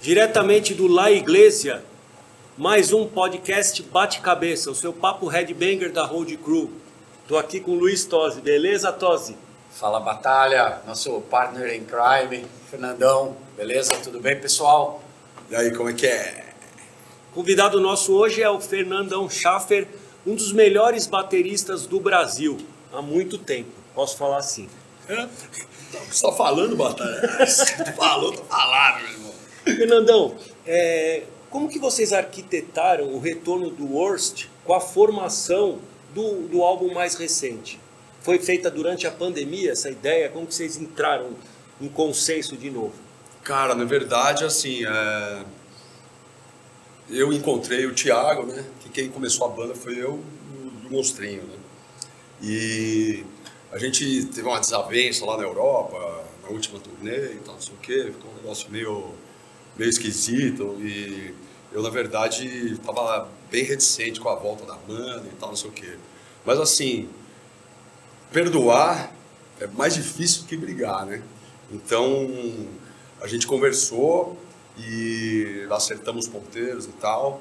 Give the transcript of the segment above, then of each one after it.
Diretamente do La Iglesia, mais um podcast Bate-Cabeça, o seu papo headbanger da Road Crew. Tô aqui com o Luiz Tosi, beleza, Tosi? Fala Batalha, nosso partner em crime, Fernandão, beleza? Tudo bem, pessoal? E aí, como é que é? Convidado nosso hoje é o Fernandão Schaffer, um dos melhores bateristas do Brasil há muito tempo, posso falar assim. É? Tá falando, Batalha? Você falou, tá falando, meu irmão. Fernandão, é, como que vocês arquitetaram o retorno do Worst com a formação do, do álbum mais recente? Foi feita durante a pandemia essa ideia? Como que vocês entraram em consenso de novo? Cara, na verdade, assim, é... eu encontrei o Thiago, né? Que quem começou a banda foi eu do Monstrinho, né? E a gente teve uma desavença lá na Europa, na última turnê e tal, não sei o quê, ficou um negócio meio meio esquisito e eu, na verdade, estava bem reticente com a volta da banda e tal, não sei o quê. Mas, assim, perdoar é mais difícil que brigar, né? Então, a gente conversou e acertamos ponteiros e tal.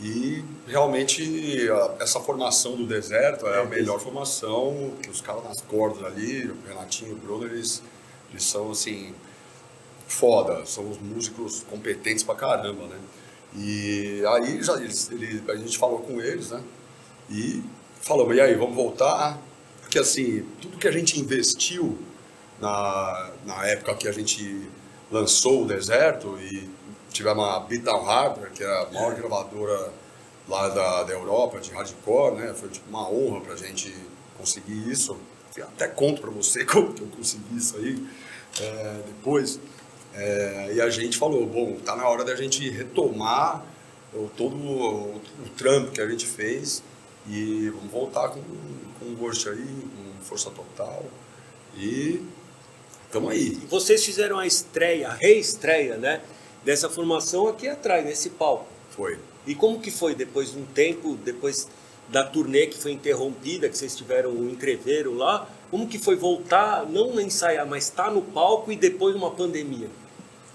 E realmente essa formação do deserto é a melhor formação que os caras nas cordas ali, o Renatinho, o Bruno, eles, eles são assim foda, são os músicos competentes pra caramba, né? E aí já eles, eles, a gente falou com eles, né? E falamos, e aí, vamos voltar? Porque assim, tudo que a gente investiu na, na época que a gente lançou o Deserto e tivemos a Beatdown Hardware, que é a maior gravadora lá da, da Europa de hardcore, né? Foi tipo uma honra pra gente conseguir isso. Eu até conto pra você como que eu consegui isso aí é, depois. É, e a gente falou, bom, tá na hora da gente retomar o, todo o, o, trampo que a gente fez e vamos voltar com, com gosto aí, com força total e estamos aí. E vocês fizeram a estreia, a reestreia, né, dessa formação aqui atrás, nesse palco. Foi. E como que foi depois de um tempo, depois da turnê que foi interrompida, que vocês tiveram um entreveiro lá, como que foi voltar, não ensaiar, mas estar tá no palco e depois de uma pandemia?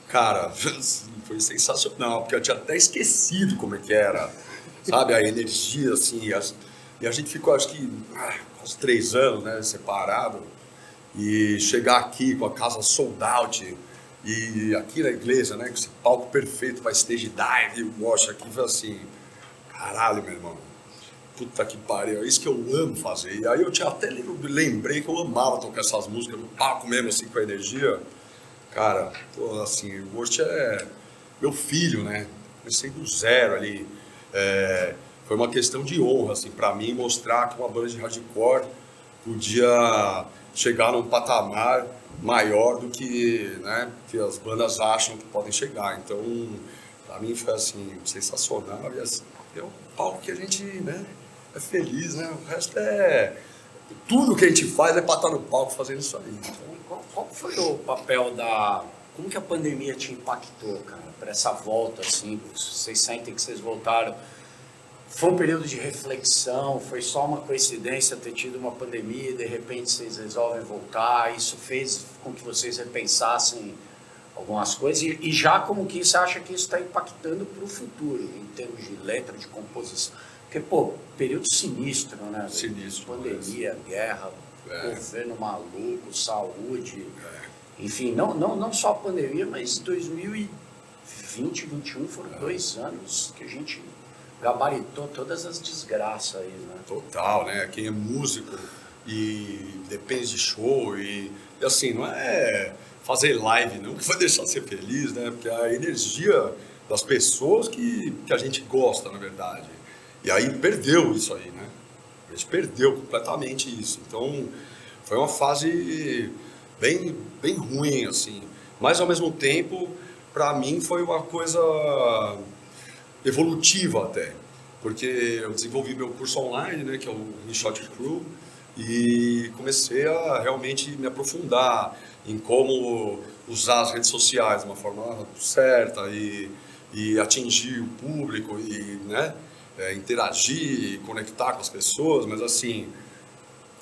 Cara, foi sensacional, porque eu tinha até esquecido como é que era, sabe, a energia, assim, as, e a gente ficou, acho que, ah, uns três anos, né, separado, e chegar aqui com a casa sold out, e aqui na igreja, né, com esse palco perfeito para stage dive, o Wash aqui, foi assim, caralho, meu irmão, puta que pariu, é isso que eu amo fazer. E aí eu tinha até lembrei que eu amava tocar essas músicas no palco mesmo, assim, com a energia. Cara, pô, assim, o Ghost é meu filho, né? Comecei do zero ali. É, foi uma questão de honra, assim, para mim, mostrar que uma banda de hardcore podia chegar num patamar maior do que, né, que as bandas acham que podem chegar. Então, para mim foi assim sensacional e assim, é um palco que a gente, né, é feliz, né? O resto é. Tudo que a gente faz é para estar no palco fazendo isso aí. Então, qual, qual, foi o papel da. Como que a pandemia te impactou, cara, para essa volta, assim? Vocês sentem que vocês voltaram. Foi um período de reflexão? Foi só uma coincidência ter tido uma pandemia e de repente vocês resolvem voltar? Isso fez com que vocês repensassem algumas coisas? E, e já como que você acha que isso está impactando para o futuro, em termos de letra, de composição? Porque, pô, período sinistro, né? Sinistro. Pandemia, guerra, é. governo maluco, saúde. É. Enfim, não, não, não só a pandemia, mas 2020 2021 foram é. dois anos que a gente gabaritou todas as desgraças aí, né? Total, né? Quem é músico e depende de show e, e assim, não é fazer live não que vai deixar você feliz, né? Porque a energia das pessoas que, que a gente gosta, na verdade. E aí perdeu isso aí, né? A gente perdeu completamente isso. Então, foi uma fase bem, bem ruim, assim. Mas, ao mesmo tempo, para mim foi uma coisa evolutiva até. Porque eu desenvolvi meu curso online, né, que é o InShot Crew, e comecei a realmente me aprofundar em como usar as redes sociais de uma forma certa e, e atingir o público e né, é, interagir, conectar com as pessoas, mas assim,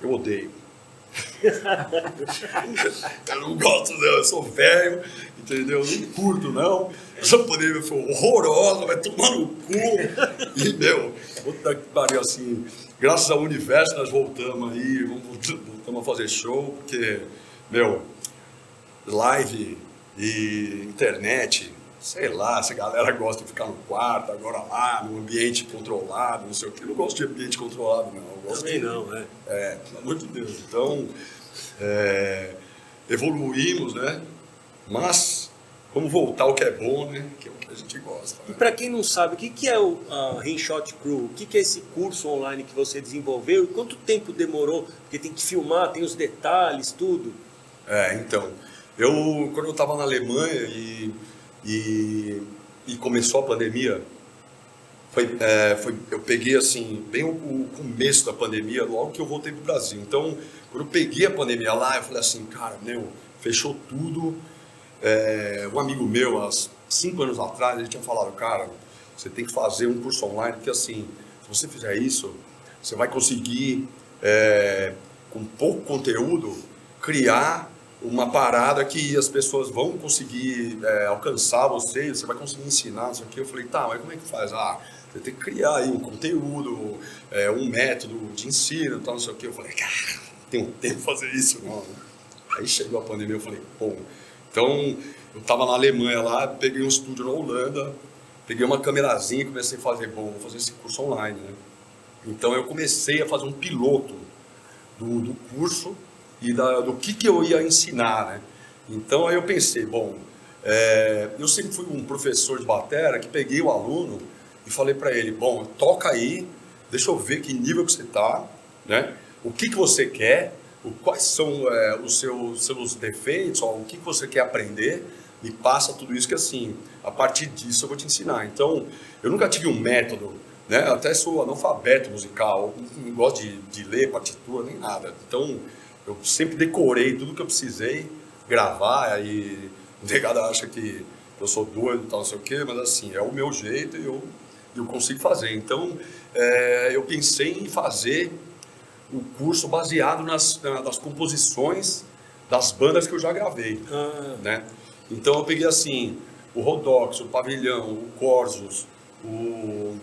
eu odeio. eu não gosto, não, eu sou velho, entendeu? Eu não curto, não. Essa pandemia foi horrorosa, vai tomar no cu. E, meu, puta que pariu, assim, graças ao universo nós voltamos aí, voltamos a fazer show, porque, meu, live e internet, sei lá, se a galera gosta de ficar no quarto, agora lá, no ambiente controlado, não sei o que. Eu não gosto de ambiente controlado, não. Também de, não, né? É, pelo amor de Deus. Então, é, evoluímos, né? Mas vamos voltar ao que é bom, né? Que é o que a gente gosta. E Né? para quem não sabe, o que, que é o Rimshot Crew? O que, que é esse curso online que você desenvolveu? E quanto tempo demorou? Porque tem que filmar, tem os detalhes, tudo. É, então, eu quando eu estava na Alemanha e, e, e começou a pandemia, foi, é, foi, eu peguei assim, bem o, o começo da pandemia, logo que eu voltei para o Brasil. Então, quando eu peguei a pandemia lá, eu falei assim, cara, meu, fechou tudo. É, um amigo meu, há cinco anos atrás, ele tinha falado, cara, você tem que fazer um curso online, porque assim, se você fizer isso, você vai conseguir, é, com pouco conteúdo, criar uma parada que as pessoas vão conseguir é, alcançar você, você vai conseguir ensinar, isso aqui. Eu falei, tá, mas como é que faz? Ah, você tem que criar aí um conteúdo, é, um método de ensino, tal, não sei o que. Eu falei, cara, não tenho tempo fazer isso, não. Aí chegou a pandemia, eu falei, bom, então eu tava na Alemanha lá, peguei um estúdio na Holanda, peguei uma camerazinha e comecei a fazer, bom, vou fazer esse curso online, né? Então eu comecei a fazer um piloto do, do curso e da, do que, que eu ia ensinar, né? Então aí eu pensei, bom, é, eu sempre fui um professor de batera que peguei o aluno e falei para ele, bom, toca aí, deixa eu ver que nível que você tá, né? O que que você quer, o, quais são é, os seus, seus defeitos, ó, o que que você quer aprender, me passa tudo isso que assim, a partir disso eu vou te ensinar. Então, eu nunca tive um método, né? Até sou analfabeto musical, não gosto de, de ler partitura nem nada. Então, eu sempre decorei tudo que eu precisei gravar e o negado acha que eu sou doido e tal, não sei o quê, mas assim, é o meu jeito e eu, eu consigo fazer. Então, é, eu pensei em fazer o curso baseado nas, nas composições das bandas que eu já gravei, Ah, né? Então, eu peguei assim, o Rodox, o Pavilhão, o Corsos, o,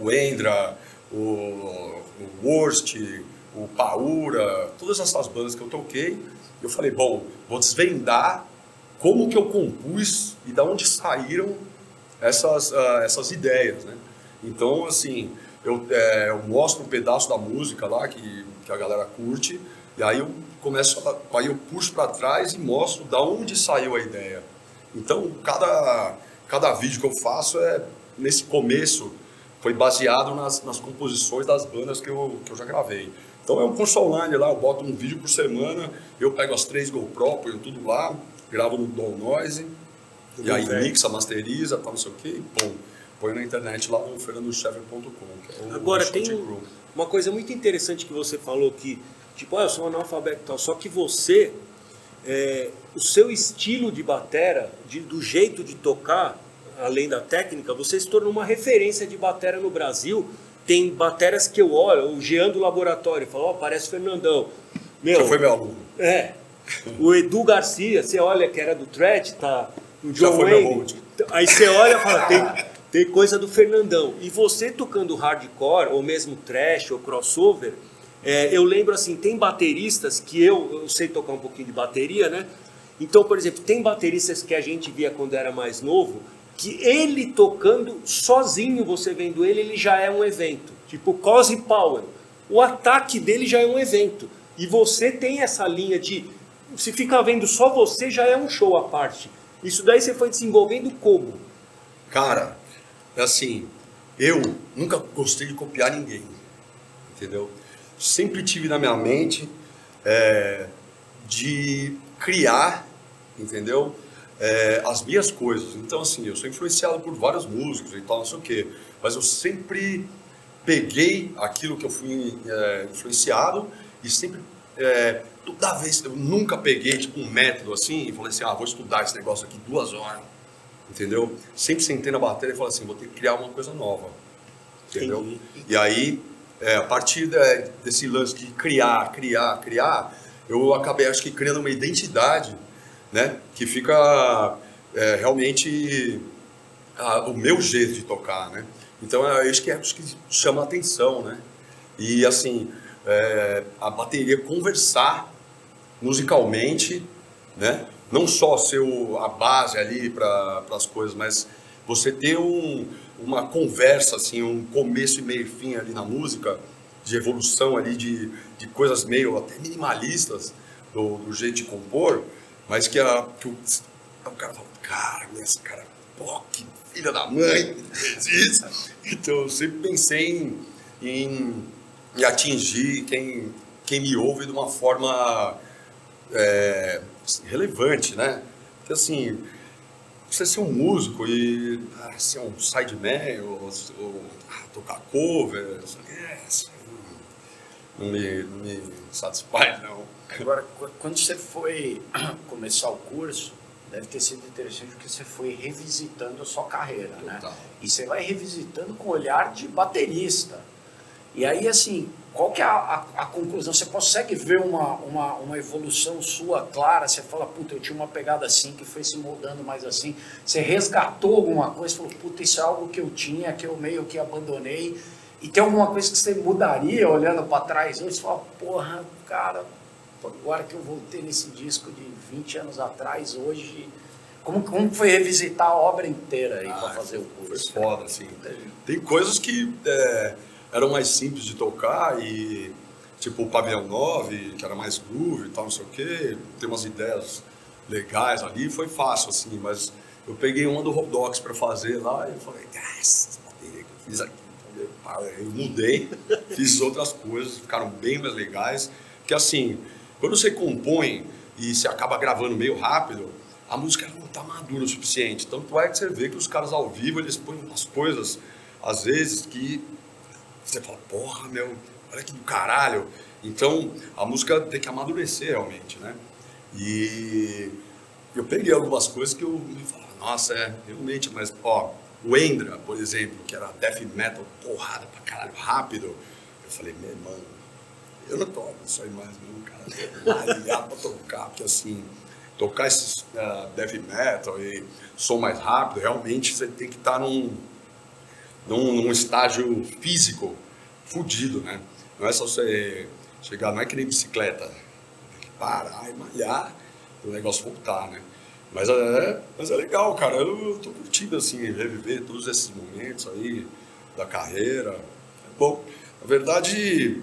o Endra, o, o Worst, o Paura, todas essas bandas que eu toquei, eu falei, bom, vou desvendar como que eu compus e da onde saíram essas, ah, essas ideias, né? Então, assim, eu, é, eu mostro um pedaço da música lá que, que a galera curte, e aí eu começo, a, aí eu puxo para trás e mostro da onde saiu a ideia. Então, cada, cada vídeo que eu faço é, nesse começo, foi baseado nas, nas composições das bandas que eu, que eu já gravei. Então é um curso online lá, eu boto um vídeo por semana, eu pego as três GoPro, ponho tudo lá, gravo no Dom Noise, e aí Perfeito. mixa, masteriza, tal, não sei o que, e pum, põe na internet lá no fernandochever.com. é Agora, tem Crew. um- uma coisa muito interessante que você falou que, tipo, ah, eu sou analfabeto e tal, só que você, é, o seu estilo de batera, de- do jeito de tocar, além da técnica, você se tornou uma referência de batera no Brasil. Tem bateras que eu olho, o Jean do laboratório, fala, ó, parece Fernandão. Meu, Já foi meu aluno. é. O Edu Garcia, você olha que era do Thread, tá? O Já John foi meu Wayne. hold. Aí você olha e fala, tem, tem coisa do Fernandão. E você tocando hardcore, ou mesmo trash, ou crossover, é, eu lembro assim, tem bateristas que eu, eu sei tocar um pouquinho de bateria, né? Então, por exemplo, tem bateristas que a gente via quando era mais novo, que ele tocando sozinho, você vendo ele, ele já é um evento. Tipo, Cozy Power. O ataque dele já é um evento. E você tem essa linha de. Se ficar vendo só você, já é um show à parte. Isso daí você foi desenvolvendo como? Cara, é assim, eu nunca gostei de copiar ninguém, entendeu? Sempre tive na minha mente é, de criar, entendeu? É, as minhas coisas. Então, assim, eu sou influenciado por vários músicos e tal, não sei o quê, mas eu sempre peguei aquilo que eu fui é, influenciado e sempre é, toda vez, eu nunca peguei tipo, um método assim e falei assim, ah, vou estudar esse negócio aqui duas horas, entendeu? Sempre sentei na bateria e falei assim, vou ter que criar uma coisa nova, entendeu? Entendi. E aí, é, a partir de, desse lance de criar, criar, criar, eu acabei, acho que, criando uma identidade, né? Que fica é, realmente a, o meu jeito de tocar, né? Então, é isso que, é, que chama a atenção, né? E, assim, é, a bateria conversar musicalmente, né? Não só ser o, a base ali para as coisas, mas você ter um, uma conversa, assim, um começo e meio e fim ali na música, de evolução ali de, de coisas meio até minimalistas do, do jeito de compor, mas que, a, que o, o cara fala, cara, esse cara, pô, que filha da mãe isso. Então eu sempre pensei em, em, em atingir quem, quem me ouve de uma forma é, assim, né? Então, assim, você ser um músico e ah, ser um sideman ou, ou ah, tocar cover, é, não, me, não me satisfaz, não. Agora, quando você foi começar o curso, deve ter sido interessante porque você foi revisitando a sua carreira, né? Total. né? E você vai revisitando com o olhar de baterista. E aí, assim, qual que é a, a, a, conclusão? Você consegue ver uma, uma, uma evolução sua clara? Você fala, puta, eu tinha uma pegada assim, que foi se moldando mais assim. Você resgatou alguma coisa? Falou, puta, isso é algo que eu tinha, que eu meio que abandonei. E tem alguma coisa que você mudaria olhando para trás hoje? Você fala, porra, cara, agora que eu voltei nesse disco de 20 anos atrás, hoje... Como, como foi revisitar a obra inteira aí ah, para fazer o curso? Foi foda, assim. Tem coisas que... É eram mais simples de tocar e tipo o Pavilhão 9, que era mais groove e tal, não sei o quê, tem umas ideias legais ali, foi fácil assim, mas eu peguei uma do Rodox para fazer lá e eu falei, ah, essa bateria que eu fiz aqui, eu mudei, fiz outras coisas, ficaram bem mais legais, que assim, quando você compõe e você acaba gravando meio rápido, a música não está madura o suficiente, tanto é que você vê que os caras ao vivo, eles põem umas coisas, às vezes, que você fala, porra, meu, olha que do caralho. Então, a música tem que amadurecer realmente, né? E eu peguei algumas coisas que eu me falava, nossa, é, realmente, mas, ó, o Endra, por exemplo, que era death metal, porrada pra caralho, rápido. Eu falei, meu irmão, eu não toco isso aí mais não, cara. Malhar pra tocar, porque assim, tocar esses uh, death metal e som mais rápido, realmente você tem que estar tá num num, num estágio físico fudido, né? Não é só você chegar, não é que nem bicicleta, tem que parar e malhar o negócio voltar, né? Mas é, mas é legal, cara. Eu tô curtindo, assim, reviver todos esses momentos aí da carreira. É bom. Na verdade,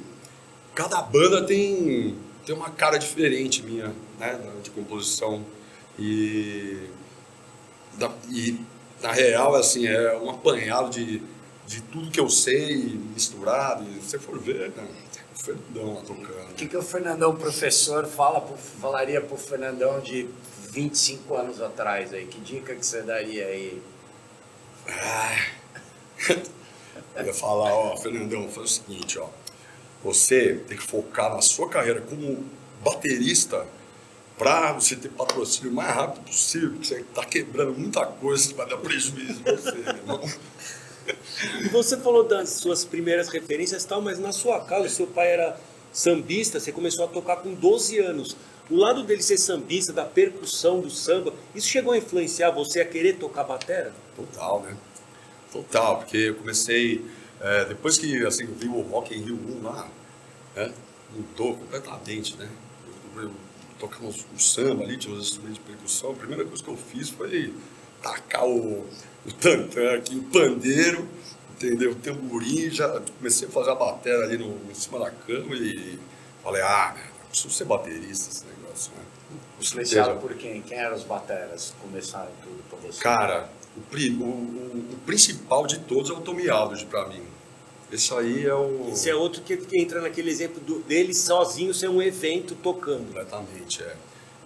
cada banda tem, tem uma cara diferente minha, né? De composição. E, da, e na real, assim, é um apanhado de de tudo que eu sei misturado. E se você for ver, né, o Fernandão lá tocando. O que, que o Fernandão, professor, fala pro, falaria para o Fernandão de 25 anos atrás aí? Que dica que você daria aí? Ah, eu ia falar, ó, Fernandão, faz o seguinte, ó. Você tem que focar na sua carreira como baterista para você ter patrocínio o mais rápido possível, porque você está quebrando muita coisa, vai dar prejuízo em você, irmão. E você falou das suas primeiras referências e tal, mas na sua casa, seu pai era sambista, você começou a tocar com 12 anos. O lado dele ser sambista, da percussão do samba, isso chegou a influenciar você a querer tocar batera? Total, né? Total, porque eu comecei, é, depois que assim, eu vi o Rock em Rio 1 lá, né, mudou completamente, né? Eu, eu, tocava um samba ali, tinha uns instrumentos de percussão, a primeira coisa que eu fiz foi tacar o, o tantã aqui, o pandeiro, entendeu? O tamborim, já comecei a fazer a bateria ali no, em cima da cama e falei, ah, não preciso ser baterista esse negócio, né? Influenciado por quem? Quem eram os bateras? Começaram tudo pra você? Cara, o, o, o, o principal de todos é o Tommy Aldridge pra mim. Esse aí é o. Esse é outro que, que entra naquele exemplo do, dele sozinho ser um evento tocando. Completamente, é.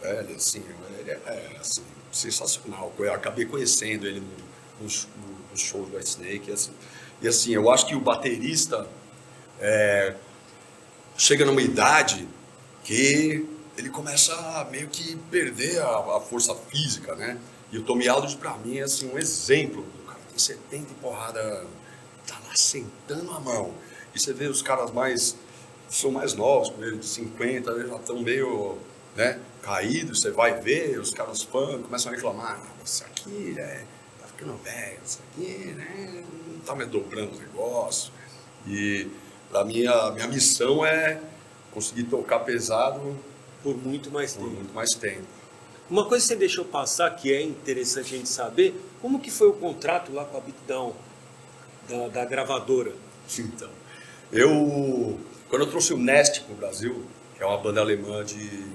É, assim, ele é, é assim, sensacional. Eu acabei conhecendo ele nos, nos shows do White Snake. E assim, e assim, eu acho que o baterista é, chega numa idade que que ele começa a meio que perder a, a força física, né? E o Tommy Aldridge, pra mim, é assim, um exemplo. O cara tem 70 e porrada, tá lá sentando a mão. E você vê os caras mais, são mais novos, com ele de 50, eles já estão meio né, caídos. Você vai ver, os caras fãs começam a reclamar: ah, isso aqui né, tá ficando velho, isso aqui né, não tá mais dobrando o negócio. E a minha, minha missão é conseguir tocar pesado por muito mais por tempo. muito mais tempo. Uma coisa que você deixou passar que é interessante a gente saber, como que foi o contrato lá com a Beatdown, da, da gravadora? Então, eu, quando eu trouxe o Nest para o Brasil, que é uma banda alemã de,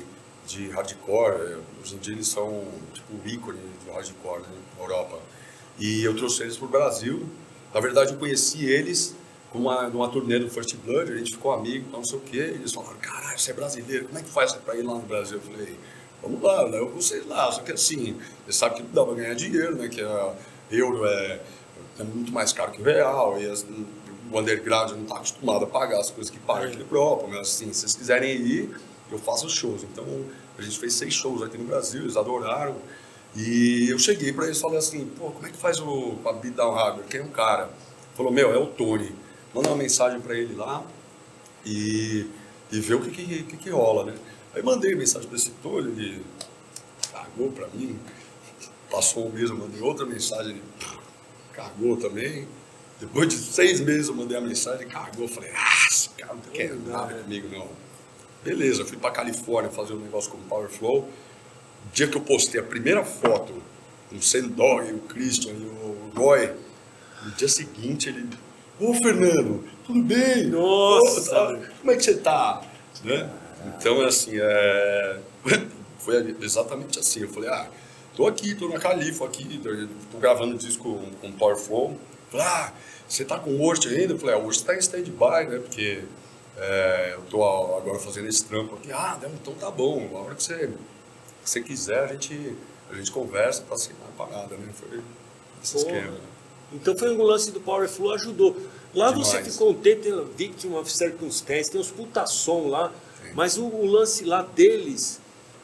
de hardcore, eh, hoje em dia eles são tipo o ícone do hardcore né, na Europa, e eu trouxe eles para o Brasil. Na verdade, eu conheci eles numa, numa turnê do First Blood, a gente ficou amigo, não sei o quê, e eles falaram, caralho, você é brasileiro, como é que faz para ir lá no Brasil? Eu falei, vamos lá, né? eu vou vocês lá, só que assim, você sabe que não dá para ganhar dinheiro, né, que a euro é, é muito mais caro que o real, e as, o underground não está acostumado a pagar as coisas que paga aqui na Europa, mas assim, se vocês quiserem ir, eu faço os shows. Então, a gente fez seis shows aqui no Brasil, eles adoraram, e eu cheguei para eles e falei assim, pô, como é que faz o, a Beat Down Hardware? Quem é um cara? Falou, meu, é o Tony manda uma mensagem para ele lá e, e ver o que que, que, que, rola, né? Aí mandei mensagem para esse Tony, ele cagou para mim, passou um mês, eu mandei outra mensagem, ele cagou também. Depois de seis meses eu mandei a mensagem, cagou, falei, ah, esse cara não quer nada comigo não. Beleza, fui para Califórnia fazer um negócio com o Power Flow. O dia que eu postei a primeira foto, com o Sendog, o Christian e o Roy, no dia seguinte ele Ô Fernando, tudo bem? Nossa! como é que você tá? Né? Então, assim, é... foi exatamente assim. Eu falei, ah, tô aqui, tô na Califa aqui, tô gravando disco com Power Flow. Falei, ah, você tá com o Worst ainda? Eu falei, ah, o Worst tá em stand-by, né? Porque é, eu tô agora fazendo esse trampo aqui. Ah, então tá bom, a hora que você, que você quiser, a gente, a gente conversa pra assinar a parada, né? Foi esse Pô. esquema. Então foi um lance do Power Flow ajudou. Lá Demais. você ficou um tempo, tem Victim of Circumstance, tem uns puta som lá, Sim. mas o, o, lance lá deles,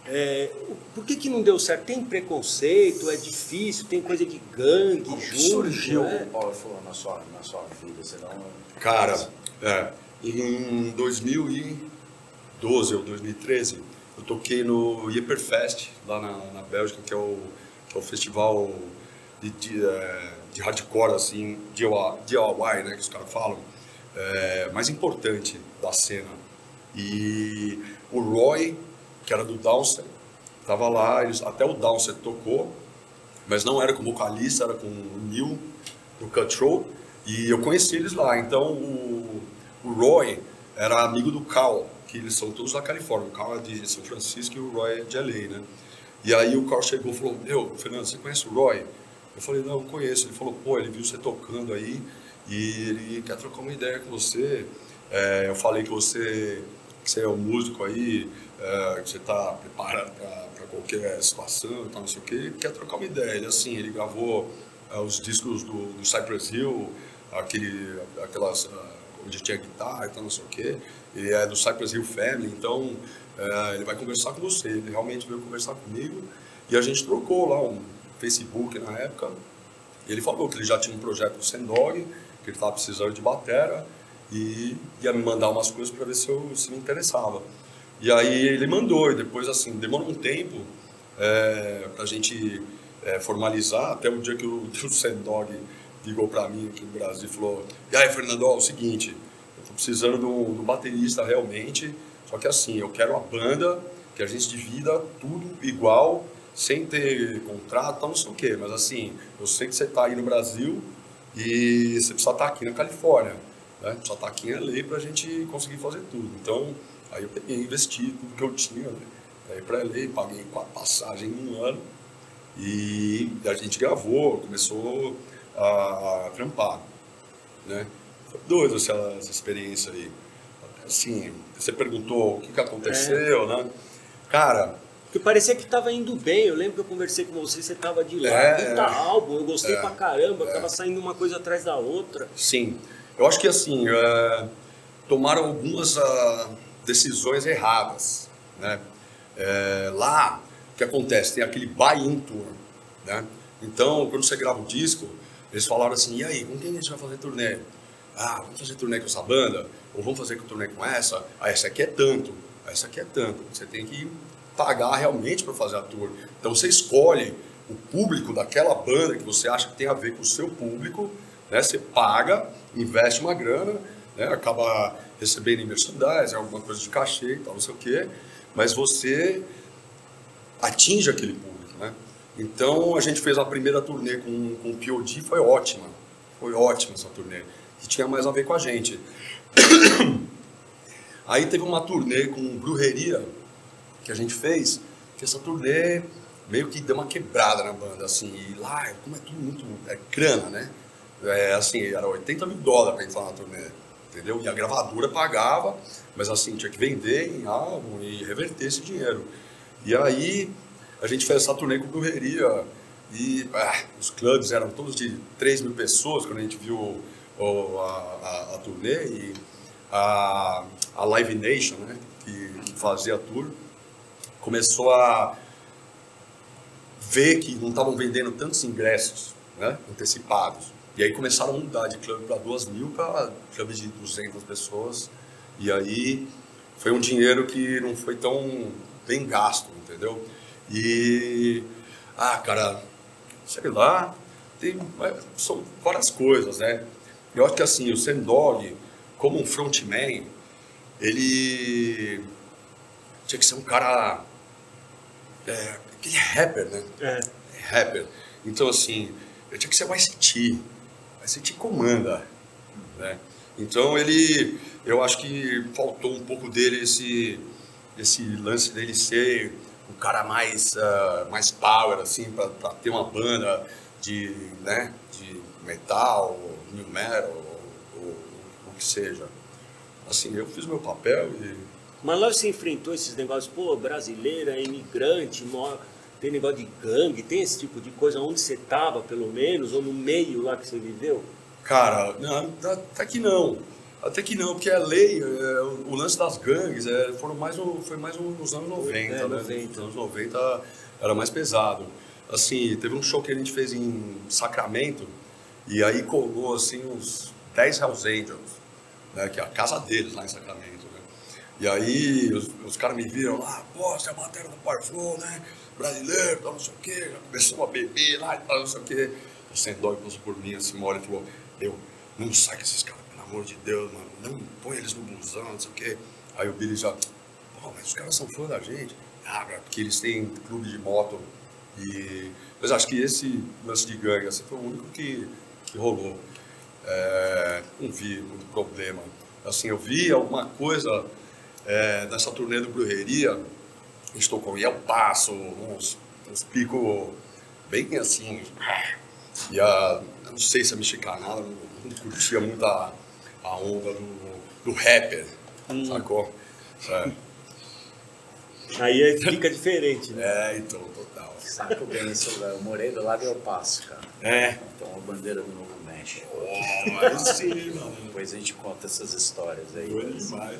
é, por que, que não deu certo? Tem preconceito, é difícil, tem coisa de gangue, Como junto. surgiu né? o Power Flow na sua, na sua vida? Você não... Cara, é, em 2012 ou 2013, eu toquei no Ypperfest, lá na, na Bélgica, que é o, que é o festival de, de é, de hardcore, assim, DIY, né, que os caras falam, é, mais importante da cena. E o Roy, que era do Downset, tava lá, eles, até o Downset tocou, mas não era com vocalista, era com o Neil, do Cutthroat, e eu conheci eles lá. Então o, o Roy era amigo do Cal, que eles são todos da Califórnia. O Cal é de São Francisco e o Roy é de LA, né? E aí o Carl chegou e falou, meu, Fernando, você conhece o Roy? Eu falei, não, eu conheço. Ele falou, pô, ele viu você tocando aí e ele quer trocar uma ideia com você. É, eu falei que você, que você é um músico aí, é, que você está preparado para qualquer situação, tal, não sei o quê, ele quer trocar uma ideia. Ele, assim, ele gravou é, os discos do, do Cypress Hill, aquele, aquelas, uh, onde tinha guitarra e tal, não sei o quê. Ele é do Cypress Hill Family, então é, ele vai conversar com você. Ele realmente veio conversar comigo e a gente trocou lá um Facebook na época. Ele falou que ele já tinha um projeto do Sendog, que ele estava precisando de batera e ia me mandar umas coisas para ver se eu se me interessava. E aí ele mandou, e depois assim, demorou um tempo é, para a gente é, formalizar, até o dia que o, o Sendog ligou para mim aqui no Brasil e falou: E aí, Fernando, é o seguinte, eu estou precisando de um baterista realmente, só que assim, eu quero a banda, que a gente divida tudo igual sem ter contrato, não sei o quê, mas assim, eu sei que você está aí no Brasil e você precisa estar tá aqui na Califórnia, né? Precisa estar tá aqui em LA para a gente conseguir fazer tudo. Então, aí eu peguei, investi tudo que eu tinha, né? Aí para LA, paguei quatro passagens em um ano e a gente gravou, começou a, a trampar, né? Foi doido essa, essa experiência aí. Assim, você perguntou o que, que aconteceu, é. né? Cara, porque parecia que estava indo bem. Eu lembro que eu conversei com você, você estava de lá. É, Puta álbum, eu gostei é, pra caramba, é. tava saindo uma coisa atrás da outra. Sim. Eu acho que assim, é, tomaram algumas uh, decisões erradas. né? É, lá, o que acontece? Tem aquele buy-in tour, né? Então, quando você grava um disco, eles falaram assim, e aí, com quem a gente vai fazer turnê? Ah, vamos fazer turnê com essa banda? Ou vamos fazer turnê com essa? Ah, essa aqui é tanto, essa aqui é tanto. Você tem que pagar realmente para fazer a tour. Então, você escolhe o público daquela banda que você acha que tem a ver com o seu público, né? Você paga, investe uma grana, né? acaba recebendo em merchandising, alguma coisa de cachê e tal, não sei o quê, mas você atinge aquele público, né? Então a gente fez a primeira turnê com, com o POD, foi ótima, foi ótima essa turnê, que tinha mais a ver com a gente. Aí teve uma turnê com Brujeria que a gente fez, que essa turnê meio que deu uma quebrada na banda, assim, e lá, como é tudo muito, é grana, né? É, assim, era 80 mil dólares para entrar na turnê, entendeu? E a gravadora pagava, mas assim, tinha que vender em álbum e reverter esse dinheiro. E aí, a gente fez essa turnê com Brujeria, e ah, os clubes eram todos de 3 mil pessoas quando a gente viu o, a, a, a, turnê, e a, a Live Nation, né, que fazia a tour, começou a ver que não estavam vendendo tantos ingressos né, antecipados. E aí começaram a mudar de clube para duas mil para clube de 200 pessoas. E aí foi um dinheiro que não foi tão bem gasto, entendeu? E, ah, cara, sei lá, tem, são várias coisas, né? Eu acho que assim, o Sendog, como um frontman, ele tinha que ser um cara é, aquele rapper, né? É. Rapper. Então, assim, eu tinha que ser o ICT. ICT comanda, né? Então, ele... Eu acho que faltou um pouco dele esse, esse lance dele ser o cara mais, uh, mais power, assim, para ter uma banda de, né, de metal, new metal, ou, ou o que seja. Assim, eu fiz meu papel e mas lá você enfrentou esses negócios, pô, brasileira, imigrante, tem negócio de gangue, tem esse tipo de coisa onde você estava, pelo menos, ou no meio lá que você viveu? Cara, não, até que não. Até que não, porque a lei, é, o lance das gangues, é, foram mais, foi mais nos anos 90, é, né? 90. Nos anos 90 era mais pesado. Assim, teve um show que a gente fez em Sacramento, e aí colou, assim, uns 10 Hells Angels, né? Que é a casa deles lá em Sacramento. E aí os, os caras me viram lá, pô, você é a matéria do Flow, né? Brasileiro, tal, não sei o quê, já começou a beber lá e tal, não sei o quê. O Sendói passou por mim assim, hora e falou, meu, não saque esses caras, pelo amor de Deus, mano, não põe eles no busão, não sei o quê. Aí o Billy já, pô, mas os caras são fãs da gente. Ah, porque eles têm clube de moto. E... Mas acho que esse lance de gangue assim, foi o único que, que rolou. É, não vi muito problema. Assim, eu vi alguma coisa é, nessa turnê do Brujeria, em Estocolmo, e eu passo uns, uns picos bem assim. E a, não sei se a mexicanada não, não curtia muito a, a onda do, do rapper, hum. sacou? É. Aí fica diferente, né? É, então, total. Saco bem isso, eu morei do lado e eu passo, cara. É. Então a bandeira do Novo México. Oh, sim, mano. Depois a gente conta essas histórias aí. Foi demais.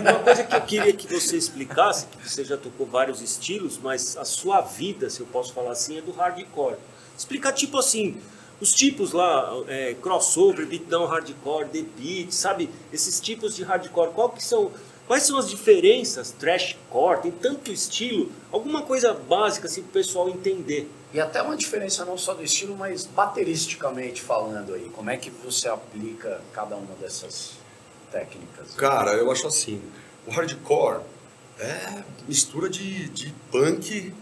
Uma coisa que eu queria que você explicasse, que você já tocou vários estilos, mas a sua vida, se eu posso falar assim, é do hardcore. Explicar tipo assim, os tipos lá, é, crossover, beatdown hardcore, the beat, sabe? Esses tipos de hardcore, qual que são, quais são as diferenças? Trashcore, tem tanto estilo, alguma coisa básica assim para o pessoal entender. E até uma diferença não só do estilo, mas bateristicamente falando aí, como é que você aplica cada uma dessas técnicas? Cara, eu acho assim, o hardcore é mistura de, de punk,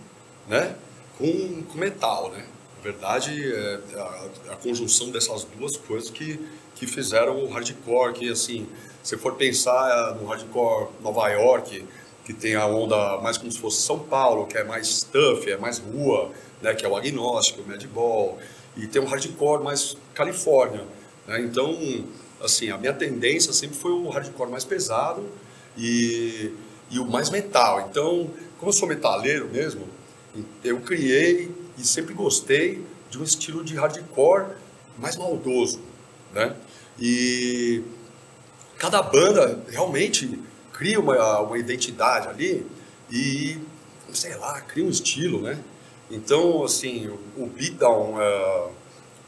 né, com, com metal, né? Na verdade, é a, a, conjunção dessas duas coisas que, que fizeram o hardcore, que assim, se for pensar no hardcore Nova York, que tem a onda mais como se fosse São Paulo, que é mais tough, é mais rua, né, que é o agnóstico, o madball, e tem o hardcore mais Califórnia, né? Então, assim, a minha tendência sempre foi o hardcore mais pesado e, e o mais metal. Então, como eu sou metaleiro mesmo, eu criei e sempre gostei de um estilo de hardcore mais maldoso, né? E cada banda realmente cria uma, uma identidade ali e, sei lá, cria um estilo, né? Então, assim, o, beatdown, uh,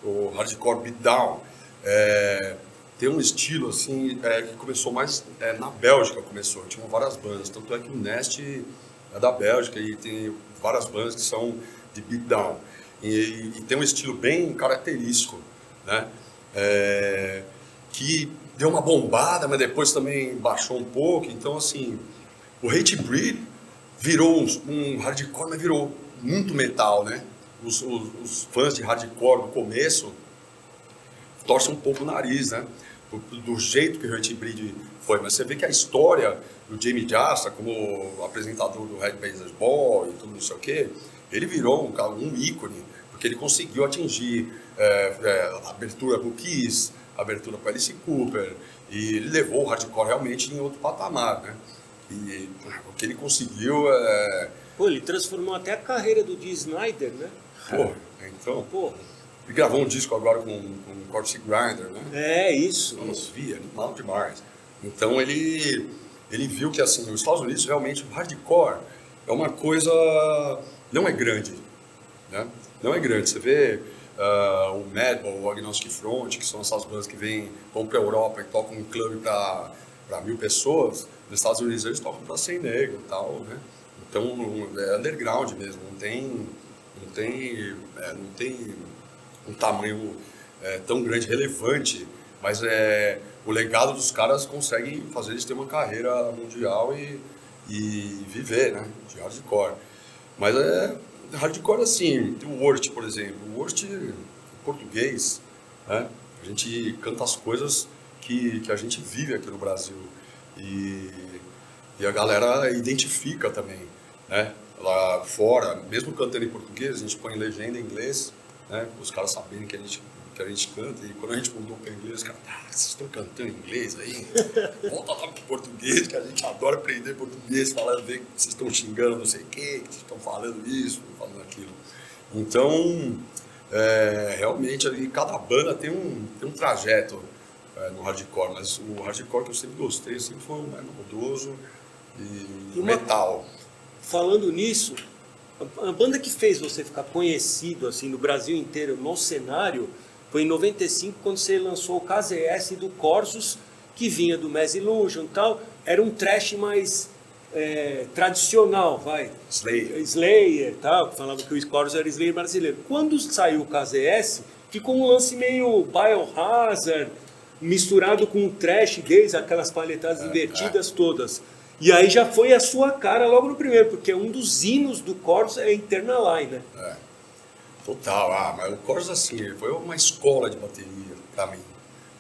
o hardcore beatdown, é, tem um estilo, assim, é, que começou mais é, na Bélgica, começou, tinha várias bandas, tanto é que o Nest é da Bélgica e tem várias bandas que são de beatdown. E, e tem um estilo bem característico, né? É, que deu uma bombada, mas depois também baixou um pouco. Então, assim, o Hate Breed virou um, um hardcore, mas virou muito metal, né? Os, os, os, fãs de hardcore no começo torcem um pouco o nariz, né? Do, jeito que o Hate Breed foi. Mas você vê que a história do Jamie Jasta como apresentador do Red Baseball e tudo não sei o quê, ele virou um, um ícone, porque ele conseguiu atingir é, é, abertura para o Kiss, abertura para Alice Cooper, e ele levou o hardcore realmente em outro patamar, né? E o que ele conseguiu é... Pô, ele transformou até a carreira do Dee Snyder, né? Pô, então... Pô. Ele gravou um disco agora com, com o Corpse Grinder, né? É, isso. Vamos via, animal demais. Então ele, ele viu que assim, os Estados Unidos realmente, o hardcore é uma coisa... Não é grande, né? Não é grande. Você vê uh, o Madball, o Agnostic Front, que são essas bandas que vêm, vão para a Europa e tocam um clube para mil pessoas, nos Estados Unidos eles tocam para 100 negros e tal, né? Então é underground mesmo, não tem, não tem, é, não tem um tamanho é, tão grande, relevante, mas é, o legado dos caras consegue fazer eles ter uma carreira mundial e, e viver, né? De hardcore. Mas é, hardcore assim, tem o Wort, por exemplo. O Wort, em português, né? A gente canta as coisas que, que a gente vive aqui no Brasil. E, e a galera identifica também, né? Lá fora, mesmo cantando em português, a gente põe legenda em inglês, né? Os caras saberem que a gente que a gente canta, e quando a gente mudou para inglês, os caras, ah, vocês estão cantando inglês aí? Volta lá para português, que a gente adora aprender português, falar, ver que vocês estão xingando não sei o quê, que vocês estão falando isso, falando aquilo. Então, é, realmente, ali, cada banda tem um, tem um trajeto é, no hardcore, mas o hardcore que eu sempre gostei sempre foi mais maldoso e, e uma, metal. Falando nisso, a banda que fez você ficar conhecido assim no Brasil inteiro no cenário foi em 95 quando você lançou o KZS do Corsus, que vinha do Mass Illusion e tal. Era um trash mais é, tradicional, vai. Slayer. Slayer, tal, falava que o Corsus era Slayer brasileiro. Quando saiu o KZS, ficou um lance meio Biohazard, misturado com o trash desde aquelas palhetadas é, invertidas é. todas. E aí já foi a sua cara logo no primeiro, porque um dos hinos do Corsus é Line, né? É. Total, ah, mas o Corsa, assim, foi uma escola de bateria para mim,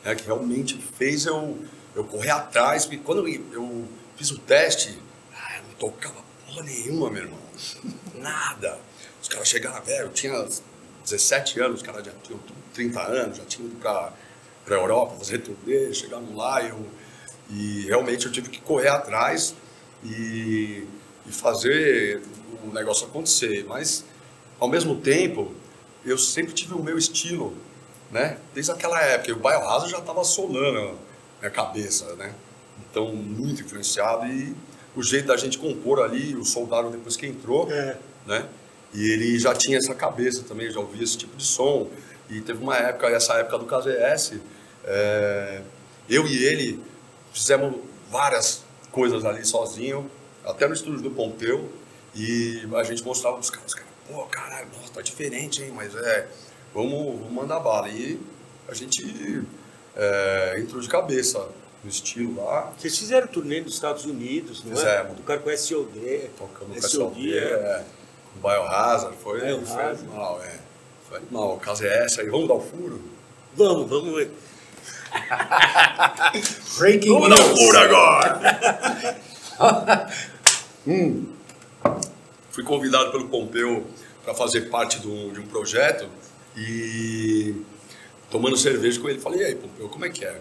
né, que realmente fez eu, eu correr atrás, porque quando eu, eu fiz o teste, ah, eu não tocava porra nenhuma, meu irmão, nada. Os caras chegaram, velho, eu tinha 17 anos, os caras já tinham 30 anos, já tinham ido para a Europa fazer turnê, chegaram lá eu, e realmente eu tive que correr atrás e, e fazer o negócio acontecer, mas ao mesmo tempo, eu sempre tive o meu estilo, né? Desde aquela época, o Biohazard já estava solando a minha cabeça, né? Então, muito influenciado e o jeito da gente compor ali, o soldado depois que entrou, é. né? E ele já tinha essa cabeça também, já ouvia esse tipo de som. E teve uma época, essa época do KZS, é, eu e ele fizemos várias coisas ali sozinho, até no estúdio do Pompeu, e a gente mostrava os caras, pô, caralho, nossa, tá diferente, hein? Mas é, vamos, vamos mandar bala. E a gente é, entrou de cabeça no estilo lá. Vocês fizeram turnê nos Estados Unidos, não Fizemos. é? Tocaram com SOD. Tocamos com SOD, é. é. Com Biohazard, foi, foi animal, é. Foi animal. O caso é essa aí, vamos dar o furo? Vamos, vamos ver. Breaking Vamos news. dar o furo agora! hum. Fui convidado pelo Pompeu para fazer parte do, de um projeto e tomando cerveja com ele, falei, e aí, Pompeu, como é que é?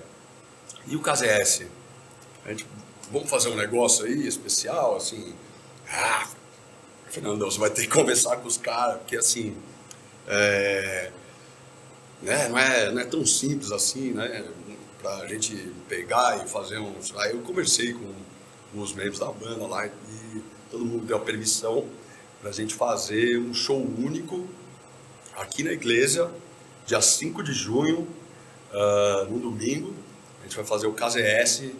E o KZS? A gente, vamos fazer um negócio aí especial, assim? Ah, Fernando, você vai ter que conversar com os caras, porque assim, é, né, não, é, não é tão simples assim, né? Pra gente pegar e fazer uns. Aí eu conversei com, os membros da banda lá e todo mundo deu a permissão para a gente fazer um show único aqui na igreja, dia 5 de junho, uh, no domingo. A gente vai fazer o KZS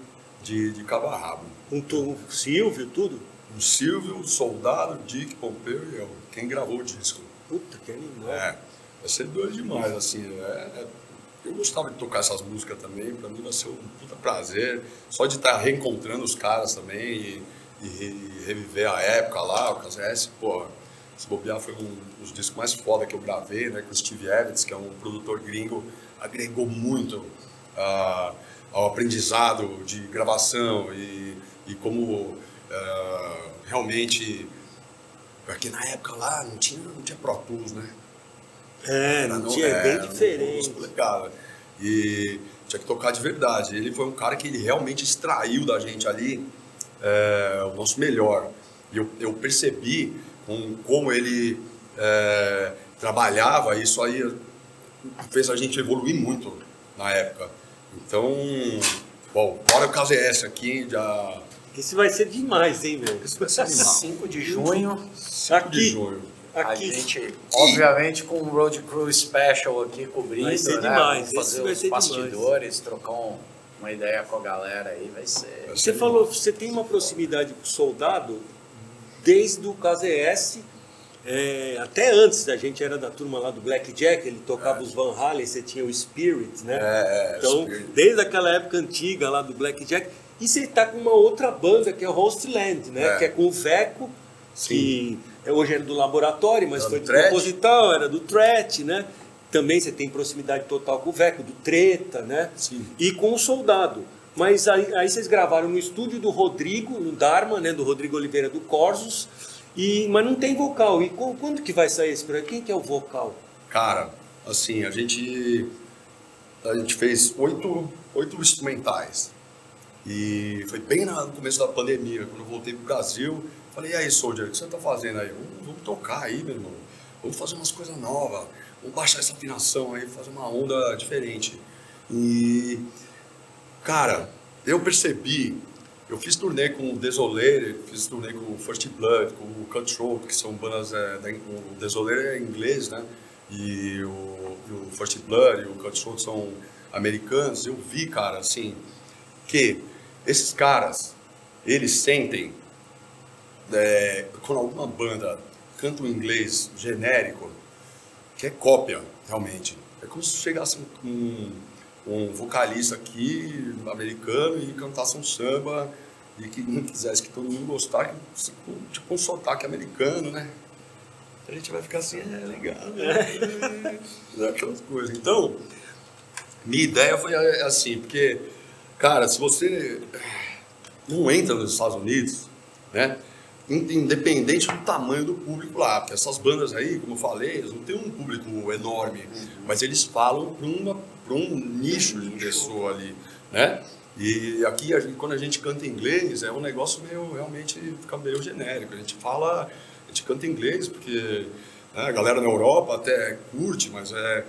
de, de Cabo Rabo. Com o Silvio, tudo? O Silvio, o Soldado, Dick, Pompeu e eu. Quem gravou o disco. Puta, que animal. É, vai ser doido demais, assim. É, é, eu gostava de tocar essas músicas também, pra mim vai ser um puta prazer. Só de estar tá reencontrando os caras também e, e, e reviver a época lá, o KZS, pô, se bobear foi um dos discos mais foda que eu gravei, né, com o Steve Evans, que é um produtor gringo, agregou muito uh, ao aprendizado de gravação e, e como uh, realmente porque na época lá não tinha, não tinha Pro Tools, né? É, não, não tinha, é, bem diferente. Legal. E tinha que tocar de verdade. Ele foi um cara que ele realmente extraiu da gente ali é, o nosso melhor. E eu, eu percebi com, como ele é, trabalhava, isso aí fez a gente evoluir muito na época. Então, bom, bora o caso é esse aqui, já esse vai ser demais, hein, meu? Esse vai ser animal. 5 de junho. 5 de junho. Aqui. A gente, obviamente, com um Road Crew Special aqui cobrindo, vai ser né? demais. Vamos fazer Esse os bastidores, demais. trocar um, uma ideia com a galera aí, vai ser... Vai você falou, você tem uma proximidade com o soldado desde o KZS, é, até antes da gente era da turma lá do Black Jack, ele tocava é. os Van Halen, você tinha o Spirit, né? É, é então, Spirit. desde aquela época antiga lá do Black Jack, e você está com uma outra banda, que é o Hostland, né? É. Que é com o Veco, Sim. que hoje é do laboratório, mas era foi do, do composital, era do Tret, né? Também você tem proximidade total com o Veco, do Treta, né? Sim. E com o Soldado. Mas aí, aí vocês gravaram no estúdio do Rodrigo, no Dharma, né? Do Rodrigo Oliveira do Corsos. E, mas não tem vocal. E quando que vai sair esse projeto? Quem que é o vocal? Cara, assim, a gente, a gente fez oito, oito instrumentais. E foi bem no começo da pandemia, quando eu voltei pro Brasil. Falei, e aí, Soldier, o que você tá fazendo aí? Vamos, vamos tocar aí, meu irmão. Vamos fazer umas coisas novas. Vamos baixar essa afinação aí, fazer uma onda diferente. E, cara, eu percebi. Eu fiz turnê com o Desoleiro, fiz turnê com o First Blood, com o Cutthroat, que são bandas. É, da, o Desoleiro é inglês, né? E o, e o First Blood e o Cutthroat são americanos. Eu vi, cara, assim, que esses caras, eles sentem é, quando alguma banda canta um inglês genérico, que é cópia, realmente. É como se chegasse um, um vocalista aqui, americano, e cantasse um samba e que não quisesse que todo mundo gostasse, tipo um sotaque americano, né? A gente vai ficar assim, é legal, né? Aquelas coisas. Então, minha ideia foi assim, porque Cara, se você não entra nos Estados Unidos, né? Independente do tamanho do público lá, porque essas bandas aí, como eu falei, eles não têm um público enorme, uhum. mas eles falam para um nicho de pessoa ali, né? E aqui, a gente, quando a gente canta inglês, é um negócio meio, realmente, fica meio genérico. A gente fala, a gente canta inglês porque né, a galera na Europa até curte, mas é,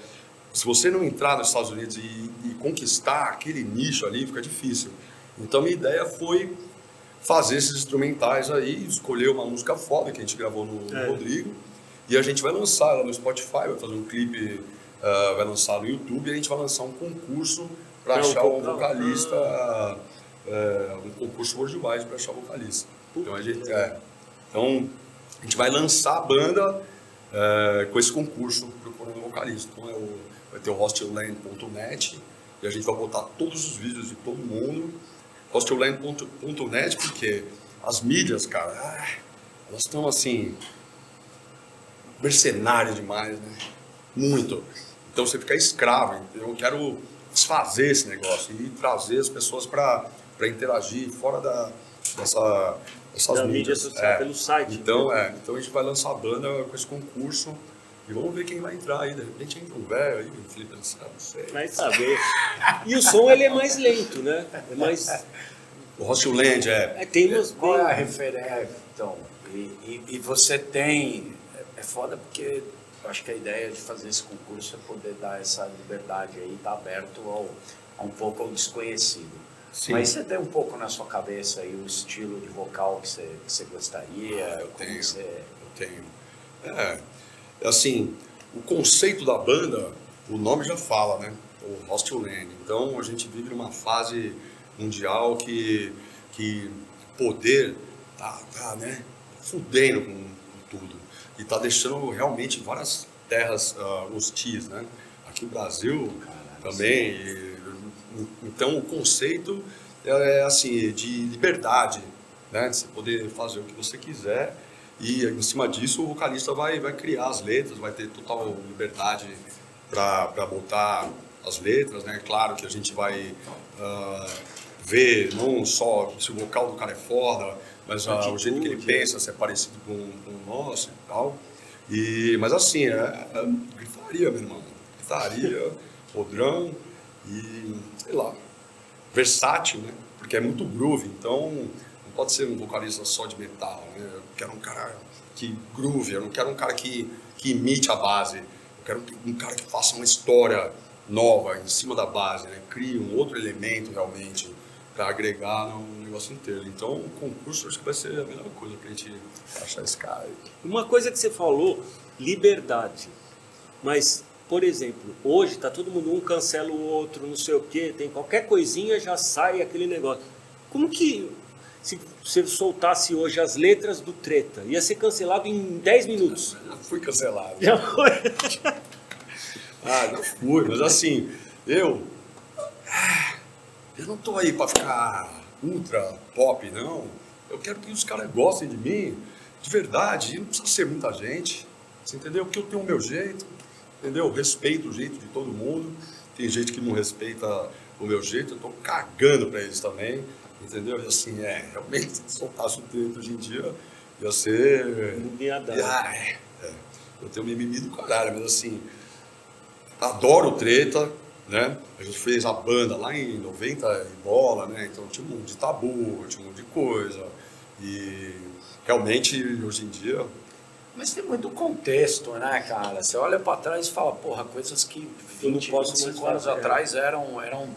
se você não entrar nos Estados Unidos e, e, conquistar aquele nicho ali, fica difícil. Então, minha ideia foi fazer esses instrumentais aí, escolher uma música foda que a gente gravou no, é. Rodrigo, e a gente vai lançar ela no Spotify, vai fazer um clipe, uh, vai lançar no YouTube, e a gente vai lançar um concurso para achar o vocalista, uh, um concurso worldwide para achar o vocalista. Então a, gente, é, então, a gente vai lançar a banda com esse concurso procurando um vocalista. Então, é o vai ter o hostelland.net e a gente vai botar todos os vídeos de todo mundo. hostelland.net porque as mídias, cara, elas estão assim mercenárias demais, né? Muito. Então você fica escravo. Eu quero desfazer esse negócio e trazer as pessoas para interagir fora da, dessa, dessas da mídias. Mídia social, é. pelo site. Então, é, então a gente vai lançar a banda com esse concurso e vamos ver quem vai entrar aí. De repente entra um velho aí, o Felipe não sabe, não sei. Vai saber. E o som ele é mais lento, né? É mais. O Rossland é. é tem umas, Qual é a referência, então? E, e, e, você tem. É, é foda porque eu acho que a ideia de fazer esse concurso é poder dar essa liberdade aí, estar tá aberto ao, a um pouco ao desconhecido. Sim. Mas você tem um pouco na sua cabeça aí o estilo de vocal que você, que você gostaria? Eu como tenho. Você... Eu tenho. É, assim, o conceito da banda, o nome já fala, né? O Hostel Land. Então a gente vive numa fase mundial que, que poder tá, tá né, fudendo com, com tudo. E tá deixando realmente várias terras uh, hostis, né? Aqui no Brasil também. E, então o conceito é assim, de liberdade, né? De você poder fazer o que você quiser e em cima disso o vocalista vai, vai criar as letras, vai ter total liberdade para botar as letras, né? Claro que a gente vai uh, ver não só se o vocal do cara é foda, mas uh, o jeito que ele pensa, se é parecido com, com o nosso e tal. E, mas assim, é, é gritaria, meu irmão. Gritaria, podrão e, sei lá, versátil, né? Porque é muito groove, então pode ser um vocalista só de metal, né? Eu quero um cara que groove, eu não quero um cara que, que imite a base, eu quero um cara que faça uma história nova em cima da base, né? Crie um outro elemento realmente para agregar no negócio inteiro. Então, o concurso acho que vai ser a melhor coisa para a gente achar esse cara. Aí. Uma coisa que você falou, liberdade. Mas, por exemplo, hoje tá todo mundo um cancela o outro, não sei o quê, tem qualquer coisinha já sai aquele negócio. Como que se você soltasse hoje as letras do Treta, ia ser cancelado em 10 minutos? Já fui cancelado. Já foi. ah, já fui, mas assim, eu eu não tô aí para ficar ultra pop, não. Eu quero que os caras gostem de mim, de verdade, e não precisa ser muita gente, você entendeu? Porque eu tenho o meu jeito, entendeu? Eu respeito o jeito de todo mundo. Tem gente que não respeita o meu jeito, eu tô cagando para eles também, entendeu? E assim, é, realmente, se soltasse o dedo hoje em dia, ia ser. Não ia dar. Ah, é, é. Eu tenho mimimi do caralho, mas assim, adoro treta, né? A gente fez a banda lá em 90 e bola, né? Então tinha um monte de tabu, tinha um monte de coisa. E realmente, hoje em dia, Mas tem muito contexto, né, cara? Você olha para trás e fala, porra, coisas que Eu não 20, posso 25 mais anos atrás eram, eram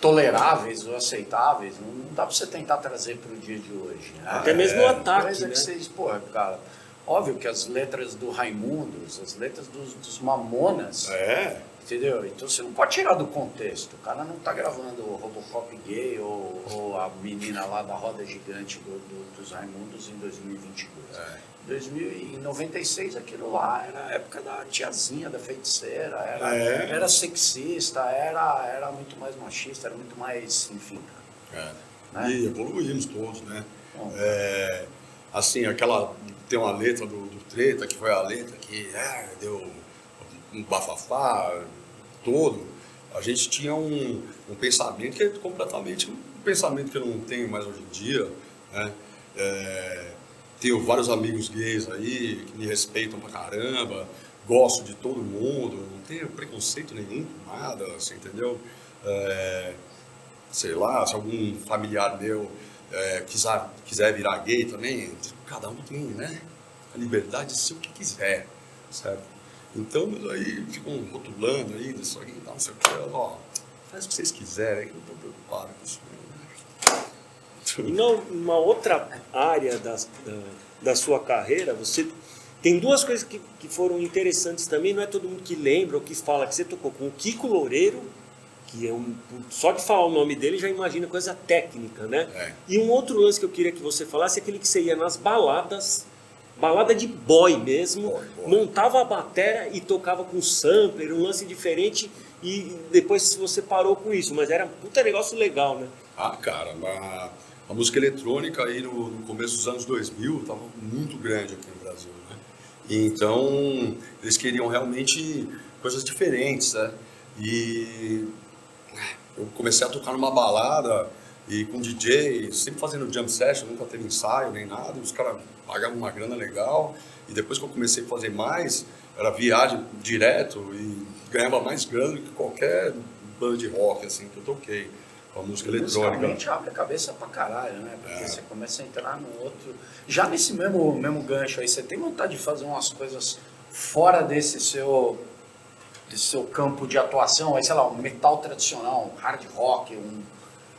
toleráveis ou aceitáveis. Não, não dá para você tentar trazer para o dia de hoje. Né? Até mesmo o ataque, Coisa né? que vocês, porra, cara, óbvio que as letras do Raimundos, as letras dos, dos Mamonas, é. Entendeu? Então você não pode tirar do contexto. O cara não tá gravando o Robocop gay ou, ou a menina lá da roda gigante do, do- dos Raimundos em 2022. É. Em 2096 aquilo lá era a época da tiazinha, da feiticeira, era, É. era sexista, era, era muito mais machista, era muito mais, enfim. É. Né? E evoluímos todos, né? Bom. É, assim, aquela. Tem uma letra do, do Treta, que foi a letra que é, deu um bafafá todo. A gente tinha um, um pensamento que é completamente um pensamento que eu não tenho mais hoje em dia, né? É, tenho vários amigos gays aí que me respeitam pra caramba, gosto de todo mundo, não tenho preconceito nenhum com nada, assim, entendeu? É, sei lá, se algum familiar meu é, quiser, quiser virar gay também, cada um tem, né? A liberdade de ser o que quiser, certo? Então, mas aí ficam rotulando aí, isso não sei o que, ó, faz o que vocês quiserem, não estou preocupado com isso. E numa outra área das- da, da sua carreira, você tem duas coisas que, que foram interessantes também. Não é todo mundo que lembra ou que fala que você tocou com o Kiko Loureiro, que é um. Só de falar o nome dele já imagina coisa técnica, né? É. E um outro lance que eu queria que você falasse é aquele que você ia nas baladas, balada de boy mesmo, Boy, boy. montava a bateria e tocava com sampler, um lance diferente. E depois você parou com isso, mas era um puta negócio legal, né? Ah, cara, a, a música eletrônica aí no, no começo dos anos 2000 estava muito grande aqui no Brasil, né? Então, eles queriam realmente coisas diferentes, né? E eu comecei a tocar numa balada e com DJ, sempre fazendo jam session, nunca teve ensaio nem nada, os caras pagavam uma grana legal. E depois que eu comecei a fazer mais, era viagem direto e ganhava mais grana que qualquer banda de rock assim que eu toquei, com a música eletrônica. Abre a cabeça pra caralho, né? Porque É. você começa a entrar no outro. Já nesse mesmo, mesmo gancho aí, você tem vontade de fazer umas coisas fora desse seu, desse seu campo de atuação? Aí, sei lá, um metal tradicional, um hard rock, um,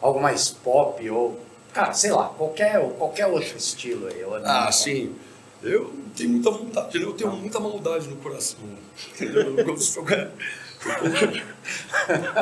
algo mais pop ou, cara, sei lá, qualquer, qualquer outro estilo aí. Ah, sim. Eu tenho muita vontade, eu tenho muita maldade no coração. Eu, eu gosto de jogar.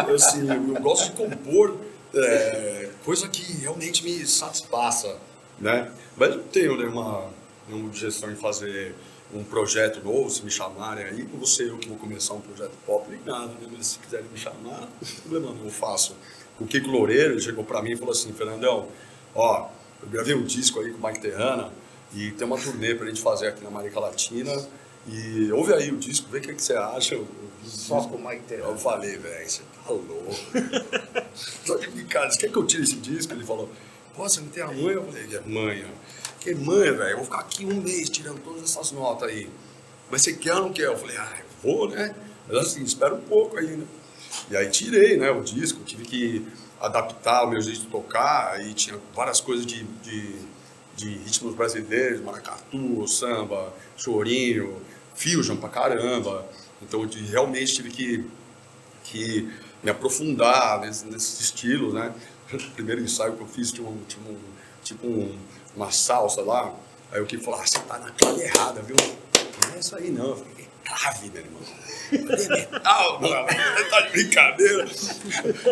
Eu, assim, eu gosto de compor é, coisa que realmente me satisfaça, né? Mas não tenho nenhuma, nenhuma objeção em fazer um projeto novo, se me chamarem aí, não vou ser eu que vou começar um projeto pop nem nada, né? Mas se quiserem me chamar, não tem problema não, eu faço. O Kiko Loureiro chegou para mim e falou assim, Fernandão, ó, eu gravei um disco aí com o Mike Terrana e tem uma turnê pra gente fazer aqui na América Latina e ouve aí o disco, vê o que, que você acha. Eu, eu, Só com o Mike eu falei, velho, você tá louco. Só de brincadeira, você quer que eu tire esse disco? Ele falou, você não tem a manha? Eu falei, é manha. Que manha, velho? Eu vou ficar aqui um mês tirando todas essas notas aí. Mas você quer ou não quer? Eu falei, ah, eu vou, né? Mas assim, espera um pouco ainda. E aí tirei, né, o disco, tive que adaptar o meu jeito de tocar, aí tinha várias coisas de, de, de ritmos brasileiros, maracatu, samba, chorinho, fusion pra caramba. Então, de, realmente tive que, que me aprofundar nesse- nesses estilos, né? O primeiro ensaio que eu fiz tinha, um, tinha um, tipo um, uma salsa lá, aí o que falou, ah, você tá na clave errada, viu? Não é isso aí não, eu falei, "É clave, meu irmão. É metal, mano, tá de brincadeira.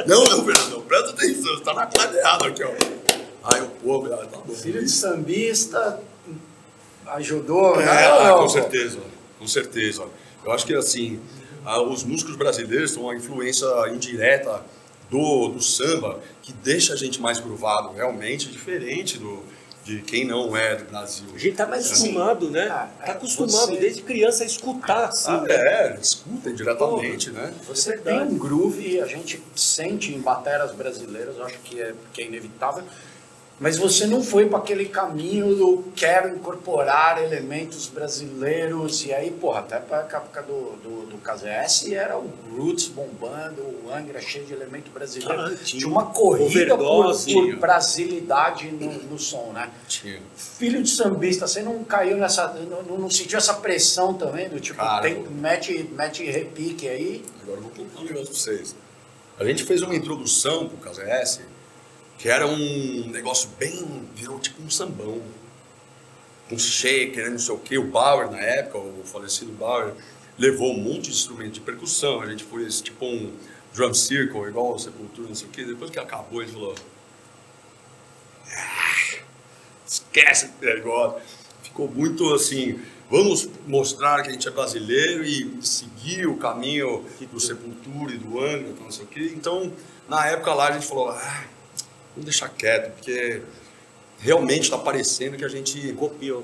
Não, não, Fernando, presta atenção, você tá na clave errada aqui, ó. Aí o povo, ah, tá bom. Filho de sambista ajudou, É, né? ah, Não, com certeza, com certeza. Eu acho que assim, ah, os músicos brasileiros são uma influência indireta do, do samba que deixa a gente mais gruvado, realmente diferente do, de quem não é do Brasil. A gente tá mais Sim. acostumado, né? Ah, tá é, acostumado você- desde criança a escutar, assim. Ah, né? é, escutem diretamente, né? Você É tem um groove, a gente sente em bateras brasileiras, eu acho que é, que é inevitável, mas você não foi para aquele caminho do quero incorporar elementos brasileiros, e aí, porra, até para a época do, do, do KZS era o Roots bombando, o Angra cheio de elemento brasileiro. Ah, tinha, uma corrida por, por brasilidade no, no som, né? Filho de sambista, você não caiu nessa. Não, não- sentiu essa pressão também? Do tipo, Cara, tem, mete, mete repique aí. Agora eu vou contar um negócio pra vocês. A gente fez uma introdução pro KZS, que era um negócio bem. virou tipo um sambão. Um shaker, não sei o quê. O Bauer, na época, o falecido Bauer, levou um monte de instrumento de percussão. A gente fez tipo um drum circle, igual o Sepultura, não sei o quê. Depois que acabou, ele falou. "Ah, Esquece esse negócio. Ficou muito assim. Vamos mostrar que a gente é brasileiro e seguir o caminho do Sepultura e do Angra, não sei o quê. Então, na época lá, a gente falou: ah, vamos deixar quieto, porque realmente está parecendo que a gente. Copiou.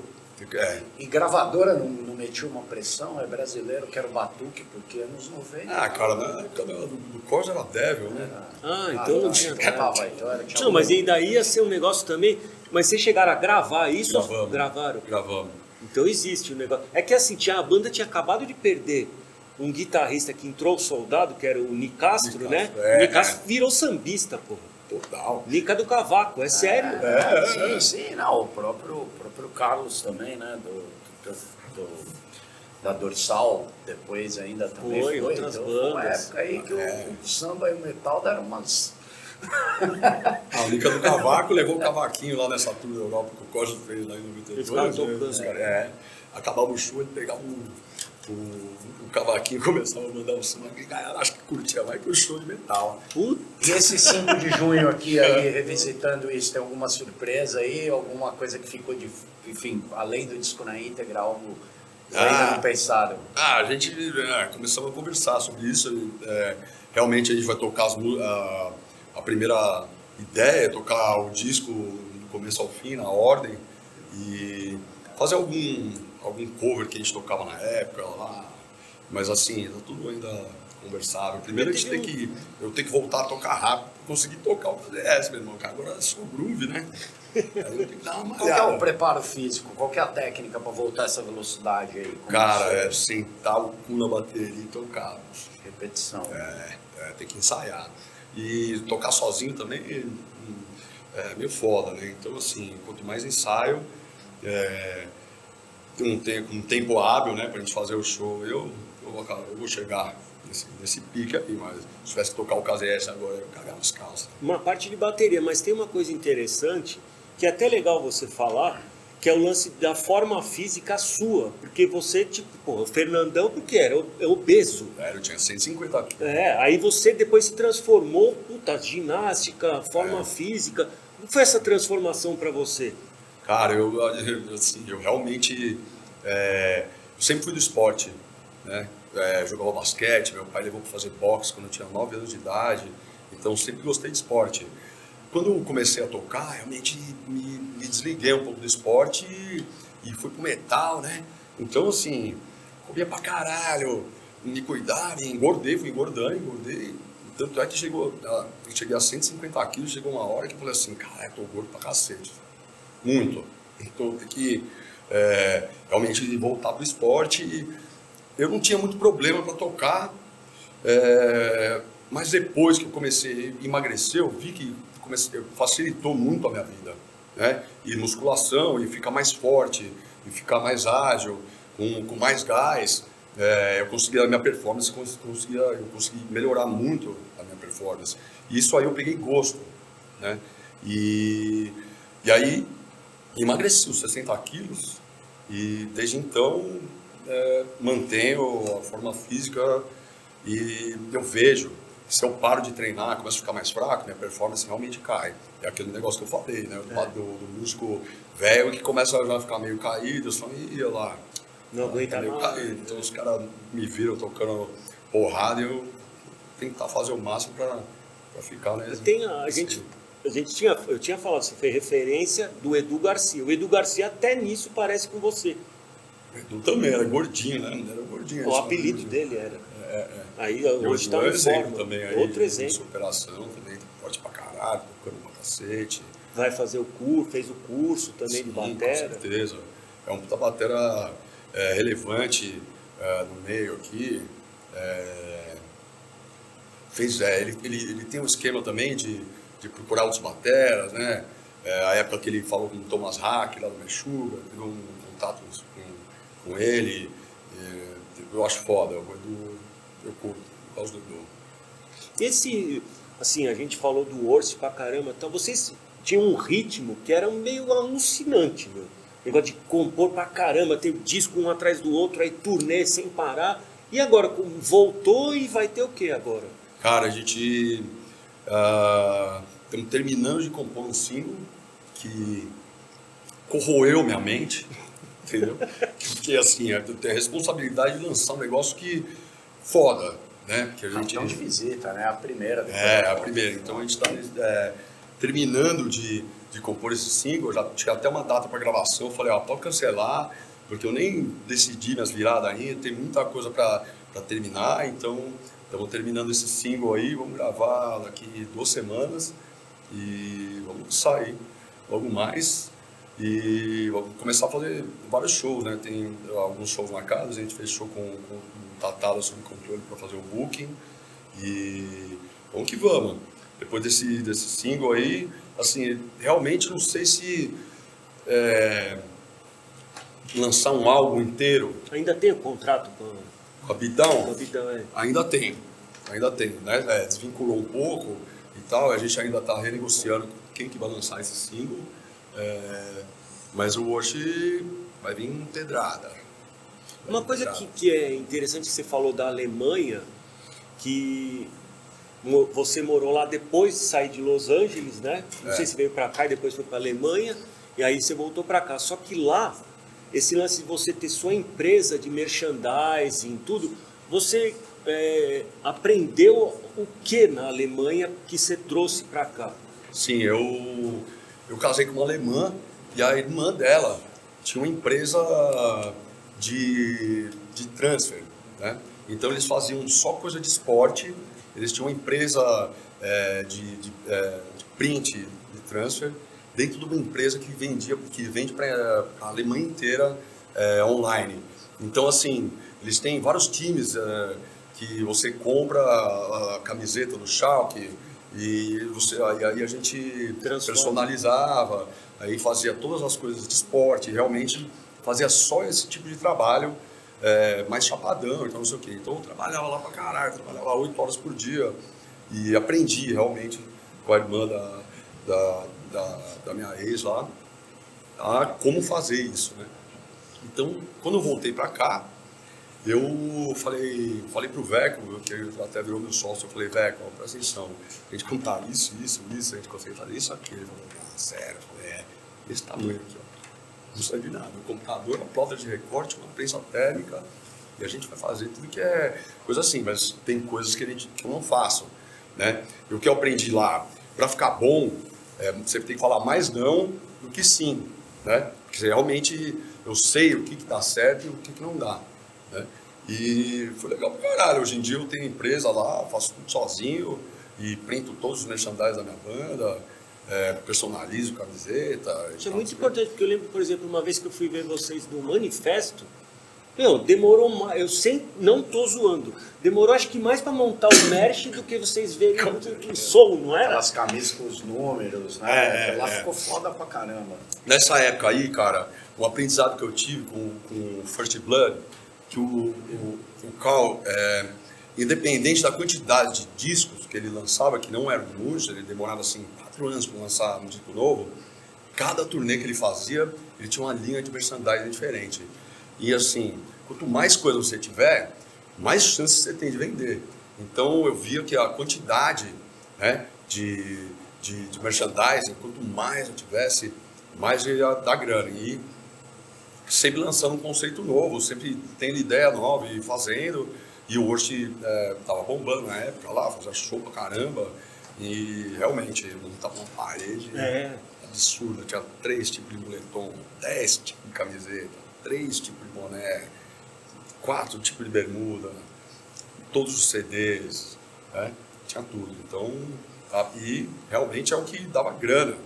É, E gravadora não, não metiu uma pressão? É brasileiro, quero batuque, porque anos 90. ah, cara, na época do, do Corsa era Devil, né? Ah, então não tinha nada. Tava, então era, tinha Não, mas e daí ia ser um negócio também. Mas vocês chegaram a gravar isso? Gravamos. Gravaram. Gravamos. Então existe o negócio. É que assim, tinha, a banda tinha acabado de perder um guitarrista que entrou soldado, que era o Nicastro, Nicastro, né? é, o Nicastro é. virou sambista, porra. Total. Nica do Cavaco, é sério. É, sim, sim, não, o próprio, o próprio Carlos também, né, do, do- do- da Dorsal, depois ainda também Foi, foi. outras então, foi uma bandas. época aí que o- É. o, samba e o metal deram umas... A Lica do Cavaco levou o cavaquinho lá nessa tour da Europa que o Costa fez lá em 92. Eles ficaram tocando. Os caras, É. Acabava o show, ele pegava o, o, o cavaquinho começava a mandar o som. A galera acho que curtia mais que o show de metal. Puta, E esse 5 de junho aqui, aí, revisitando isso, tem alguma surpresa aí? Alguma coisa que ficou de... Enfim, além do disco na íntegra, algo ainda Ah. não pensado? Ah, a gente é, começamos a conversar sobre isso. é, realmente a gente vai tocar as a, a primeira ideia é tocar o disco do começo ao fim, na ordem, e fazer algum, algum cover que a gente tocava na época lá. Mas assim, tá tudo ainda conversável. Primeiro a gente tem que. Eu tenho que voltar a tocar rápido pra conseguir tocar o PDS, meu irmão. Agora é só groove, né? Aí eu tenho que dar uma Qual que é o preparo físico? Qual que é a técnica para voltar essa velocidade aí? Como Cara, é sentar o cu na bateria e tocar. Repetição. É, é, tem que ensaiar. E tocar sozinho também hum, é meio foda, né? Então, assim, quanto mais ensaio, é, um, tempo, um tempo hábil, né, pra gente fazer o show, eu, eu, vou, eu vou chegar nesse, nesse pique aí, mas se tivesse que tocar o KZS agora, eu cagava as calças. Uma parte de bateria, mas tem uma coisa interessante que é até legal você falar, que é o lance da forma física sua. Porque você, tipo, pô, o Fernandão, porque era é obeso. É, eu tinha 150 quilos. É, aí você depois se transformou, puta, ginástica, forma É. física. Como foi essa transformação para você? Cara, eu, assim, eu realmente. é, eu sempre fui do esporte, né? É, jogava basquete, meu pai levou para fazer boxe quando eu tinha 9 anos de idade, então sempre gostei de esporte. Quando eu comecei a tocar, realmente me, me desliguei um pouco do esporte e, e fui pro metal, né? Então, assim, comia pra caralho, me cuidava, engordei, fui engordando, engordei. Tanto é que chegou, cheguei a 150 quilos, chegou uma hora que eu falei assim, cara, tô gordo pra cacete muito. Então que é, realmente voltar para o esporte. E eu não tinha muito problema para tocar, é, mas depois que eu comecei a emagrecer, eu vi que comecei, facilitou muito a minha vida. Né? E musculação, e ficar mais forte, e ficar mais ágil, com, com mais gás. É, eu consegui, a minha performance, cons- conseguia, eu consegui melhorar muito a minha performance. E isso aí eu peguei gosto. Né? E, e aí emagreci os 60 quilos e desde então é, mantenho a forma física e eu vejo que se eu paro de treinar, começo a ficar mais fraco, minha performance realmente cai. É aquele negócio que eu falei, né? Do, É. do, do músculo velho que começa a já ficar meio caído, eu só ia lá. Não aguenta meio mais. caído. Então os caras me viram tocando porrada e eu tentar fazer o máximo para ficar, né? Tem a, a gente, a gente tinha, eu tinha falado, você fez referência do Edu Garcia. O Edu Garcia até nisso parece com você. O Edu também era gordinho, né? Era gordinho. O apelido dele era. É, é. Aí hoje está um em exemplo forma. também aí. Outro de exemplo. Superação também, forte pra caralho, tocando pra cacete. Vai fazer o curso, fez o curso também de Sim, Com batera. certeza. É um puta batera é, relevante é, no meio aqui. É, fez, é, ele, ele, ele tem um esquema também de, de procurar outros bateras, né? É, a época que ele falou com o Thomas Hack lá do Mexuga, teve um contato com, com ele. é, eu acho foda, o Edu, eu curto, por causa do Edu. Esse, assim, a gente falou do Orsi pra caramba, então vocês tinham um ritmo que era meio alucinante, meu. Negócio de compor pra caramba, ter disco um atrás do outro, aí turnê sem parar. E agora, voltou e vai ter o que agora? Cara, a gente ah, estamos terminando de compor um single que corroeu minha mente, entendeu? Porque assim, eu tenho a responsabilidade de lançar um negócio que foda, né? Que a gente Cartão de visita, né? A primeira. é, a primeira. Então a gente está terminando de, de compor esse single. Já tinha até uma data para gravação. Eu falei, ó, pode cancelar, porque eu nem decidi minhas viradas ainda. Tem muita coisa para terminar. Então estamos terminando esse single aí. Vamos gravar daqui duas semanas e vamos sair logo mais. E vamos começar a fazer vários shows, né? Tem alguns shows marcados. A gente fez show com, com o Tatala sob controle para fazer o booking. E vamos que vamos. Depois desse, desse single aí, assim, realmente não sei se é, lançar um álbum inteiro Ainda tem o contrato com com a a Bidão, vida, é. ainda tem, ainda tem, né? É, desvinculou um pouco tal, a gente ainda está renegociando quem que vai lançar esse single, é, mas o Worship vai vir pedrada. Vai Uma vir coisa que, que é interessante que você falou da Alemanha, que você morou lá depois de sair de Los Angeles, né? Não É. sei se veio para cá e depois foi para Alemanha, e aí você voltou para cá. Só que lá, esse lance de você ter sua empresa de merchandising, tudo, você é, aprendeu o que na Alemanha que você trouxe para cá? Sim, eu, eu casei com uma alemã e a irmã dela tinha uma empresa de, de transfer, né? Então eles faziam só coisa de esporte, eles tinham uma empresa é, de, de, é, de print de transfer dentro de uma empresa que vendia, que vende para a Alemanha inteira é, online. Então assim, eles têm vários times é, que você compra a, a camiseta do Schalke e você, aí, aí a gente personalizava, aí fazia todas as coisas de esporte, realmente fazia só esse tipo de trabalho é, mais chapadão, então não sei o quê. Então eu trabalhava lá pra caralho, trabalhava oito horas por dia e aprendi realmente com a irmã da, da, da, da minha ex lá a como fazer isso, né? Então, quando eu voltei para cá, eu falei, falei pro Veco, que até virou meu sócio, eu falei, Veco, presta atenção, a gente contar isso, isso, isso, a gente consegue fazer isso aqui. Ele falou, ah, sério, é, esse tamanho aqui, ó. Não sai de nada. O computador, a plota de recorte, uma prensa térmica, e a gente vai fazer tudo que é coisa assim, mas tem coisas que, a gente, que eu não faço, né? E o que eu aprendi lá, para ficar bom, é, você tem que falar mais não do que sim, né? Porque realmente eu sei o que, que dá certo e o que, que não dá. Né? E foi legal pra caralho. Hoje em dia eu tenho empresa lá, faço tudo sozinho e printo todos os merchandise da minha banda, é, personalizo camiseta. Isso é muito importante, porque eu lembro, por exemplo, uma vez que eu fui ver vocês no Manifesto, meu, demorou mais, eu sem, não tô zoando, demorou acho que mais para montar o merch do que vocês verem o som, não era? Aquelas camisas com os números, né? É, Lá é. ficou foda pra caramba. Nessa época aí, cara, o aprendizado que eu tive com, com o First Blood, que o, o, o Carl, é, independente da quantidade de discos que ele lançava, que não eram muitos, ele demorava assim quatro anos para lançar um disco novo, cada turnê que ele fazia, ele tinha uma linha de merchandising diferente. E assim, quanto mais coisa você tiver, mais chances você tem de vender. Então eu via que a quantidade né, de, de, de merchandising, quanto mais eu tivesse, mais ia dar grana. E sempre lançando um conceito novo, sempre tendo ideia nova e fazendo. E o Worst é, tava bombando na época lá, fazia show pra caramba. E realmente, não tava uma parede é. absurda. Tinha três tipos de moletom, dez tipos de camiseta, três tipos de boné, quatro tipos de bermuda, todos os CDs, né? tinha tudo. Então, tá, e realmente é o que dava grana.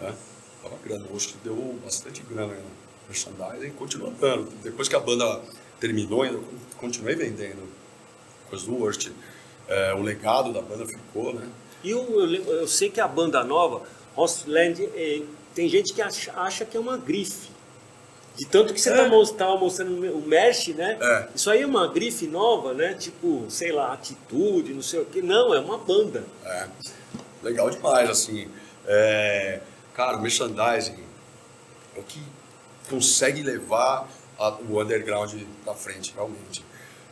Né? Dava grana. Hoje que deu bastante grana. Né? Merchandising continua dando. Depois que a banda terminou, ainda continuei vendendo coisas do Worst. É, o legado da banda ficou, né? E eu, eu, eu sei que a banda nova, Hostland, é, tem gente que acha, acha, que é uma grife. De tanto que você estava é. tá mostrando o Mesh, né? É. Isso aí é uma grife nova, né? Tipo, sei lá, atitude, não sei o quê. Não, é uma banda. É. Legal demais, assim. É... Cara, o merchandising é o que consegue levar a, o underground para frente, realmente.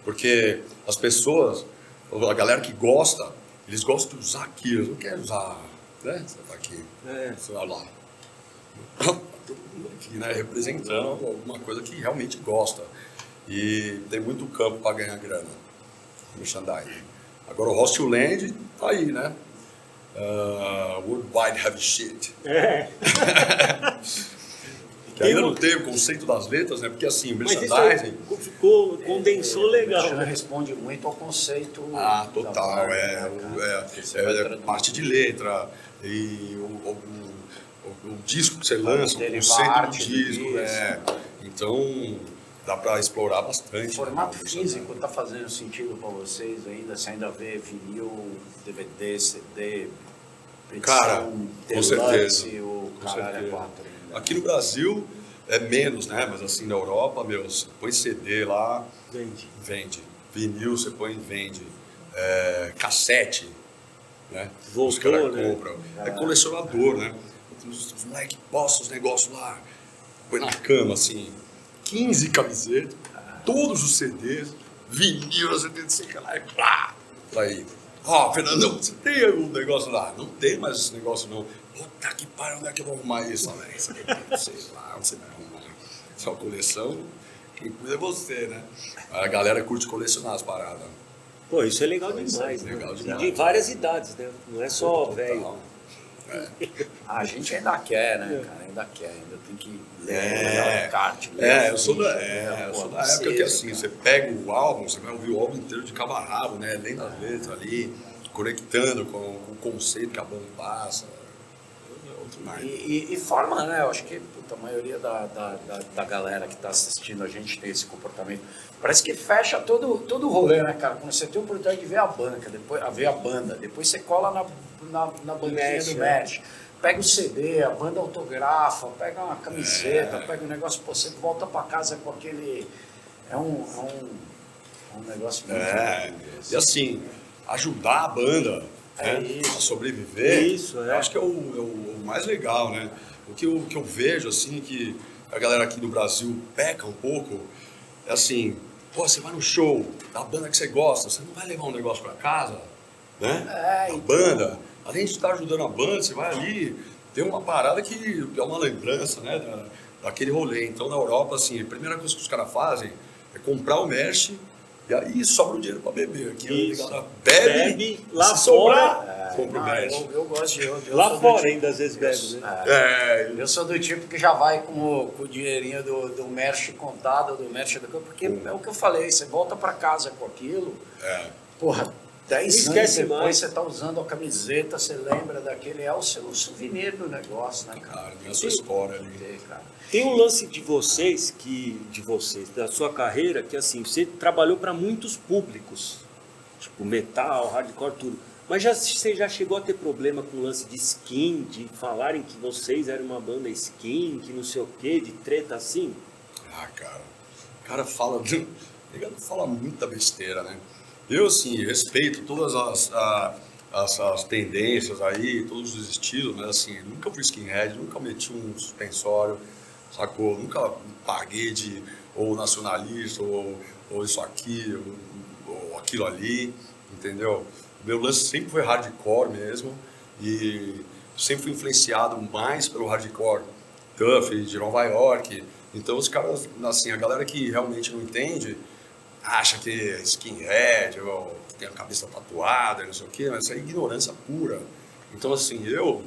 Porque as pessoas, a galera que gosta, eles gostam de usar aquilo, eles não querem usar, né? Você tá aqui, é. você vai lá. Todo mundo aqui, né? Representando alguma coisa que realmente gosta. E tem muito campo para ganhar grana. Merchandising. Agora o Hostel Land tá aí, né? Uh, worldwide Heavy Shit. É. Que ainda não tem o conceito das letras, né? Porque assim, o merchandising. Ficou, condensou é, legal. Né? responde muito ao conceito. Ah, total. é, né, é, é, é parte de letra e o, o, o, o disco que você lança, o conceito do disco. É. Então dá para explorar bastante. O né, formato né? físico está fazendo sentido para vocês ainda? Você ainda vê vinil, DVD, CD, edição, Cara, com certeza. O com certeza. É quatro. Aqui no Brasil é menos, né? Mas assim, na Europa, meu, você põe CD lá. Vende. Vende. Vinil você põe vende. É, cassete, né? Voltou, os caras né? compram. É colecionador, né? Os, os moleques postam os negócios lá, põe na cama, assim, 15 camisetas, todos os CDs, vinil, você tem que lá e pá! Aí, ó, oh, Fernandão, você tem algum negócio lá? Não tem mais esse negócio não. Puta que pariu, onde é que eu vou arrumar isso, velho? Sei lá, onde você vai arrumar. Sua coleção, quem cuida é você, né? A galera curte colecionar as paradas. Pô, isso é legal demais, né? Legal demais. De várias idades, né? Não é só velho. É. A gente ainda quer, né, cara? Ainda quer, ainda tem que ler é, kart, ler é, eu sou da, é, eu sou da época que assim, você pega o álbum, você vai ouvir o álbum inteiro de cabo a rabo, né? Lendo as letras ali, conectando com, com o conceito que a banda passa. E, e, e, forma, né? Eu acho que puta, a maioria da, da, da, da galera que está assistindo a gente tem esse comportamento. Parece que fecha todo, todo o rolê, né, cara? Quando você tem a oportunidade de ver a banca, depois, a ver a banda, depois você cola na, na, na banquinha do match, pega o CD, a banda autografa, pega uma camiseta, é. pega um negócio, pô, você volta para casa com aquele É um, é um, é um negócio muito É, e assim, ajudar a banda É né, isso. a sobreviver, Isso, é. eu acho que é o, é o- o mais legal, né? O que eu, que eu vejo, assim, que a galera aqui do Brasil peca um pouco, é assim, pô, você vai no show da banda que você gosta, você não vai levar um negócio pra casa, né? É, a então. banda, além de estar ajudando a banda, você vai ali, tem uma parada que é uma lembrança, né, da, daquele rolê. Então, na Europa, assim, a primeira coisa que os caras fazem é comprar o merch e aí sobra o dinheiro pra beber. Aqui galera bebe, Bebe, lá se sobrar, fora, compra o Não, merch. eu, eu gosto de. Eu, eu Lá fora tipo- ainda às vezes bebe, né? É, Eu sou do tipo que já vai com o, com o dinheirinho do, do merch contado, do merch do campo, porque é o que eu falei, você volta pra casa com aquilo, é. porra, 10 anos Esquece depois mais. você tá usando a camiseta, você lembra daquele, é o seu souvenir do negócio, né, cara? Cara, tem a sua história ali. Tem, cara. Tem um lance de vocês que de vocês da sua carreira que assim você trabalhou para muitos públicos, tipo metal, hardcore, tudo. Mas já você já chegou a ter problema com o lance de skin, de falarem que vocês eram uma banda skin, que não sei o que, de treta assim? Ah, cara. O cara fala. Ele fala muita besteira, né? Eu, assim, respeito todas as, a- as, as tendências aí, todos os estilos, mas, assim, nunca fui skinhead, nunca meti um suspensório, sacou? Nunca paguei de ou nacionalista, ou, ou isso aqui, ou, ou aquilo ali, entendeu? Meu lance sempre foi hardcore mesmo, e sempre fui influenciado mais pelo hardcore Tough, de Nova York. Então os caras, assim, a galera que realmente não entende, acha que é skinhead, ou tem a cabeça tatuada, não sei o quê, mas isso é ignorância pura. Então, assim, eu,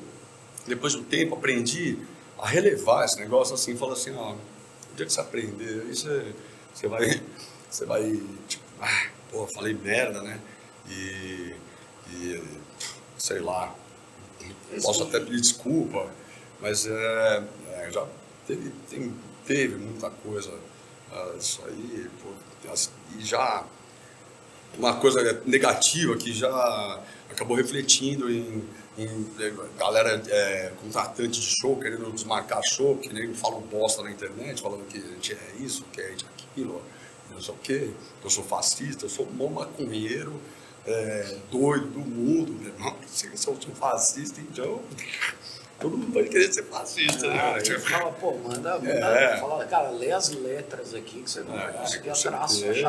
depois do tempo, aprendi a relevar esse negócio, assim, falando assim, ó, o dia que você aprender, aí você, você vai, você vai, tipo, ah, pô, falei merda, né? E, e sei lá, posso até pedir desculpa, mas é, é, já teve, tem, teve muita coisa ah, isso aí, pô, e já uma coisa negativa que já acabou refletindo em, em é, galera é, contratante de show querendo desmarcar show, que nem falam bosta na internet, falando que a gente é isso, que é aquilo, não sei o quê, que eu sou fascista, eu sou maior maconheiro, é, doido do mundo, meu irmão, se eu sou fascista, então todo mundo vai querer ser fascista, Ah, né? fala, pô, manda, manda É. fala, cara, lê as letras aqui que você não É, vai conseguir achar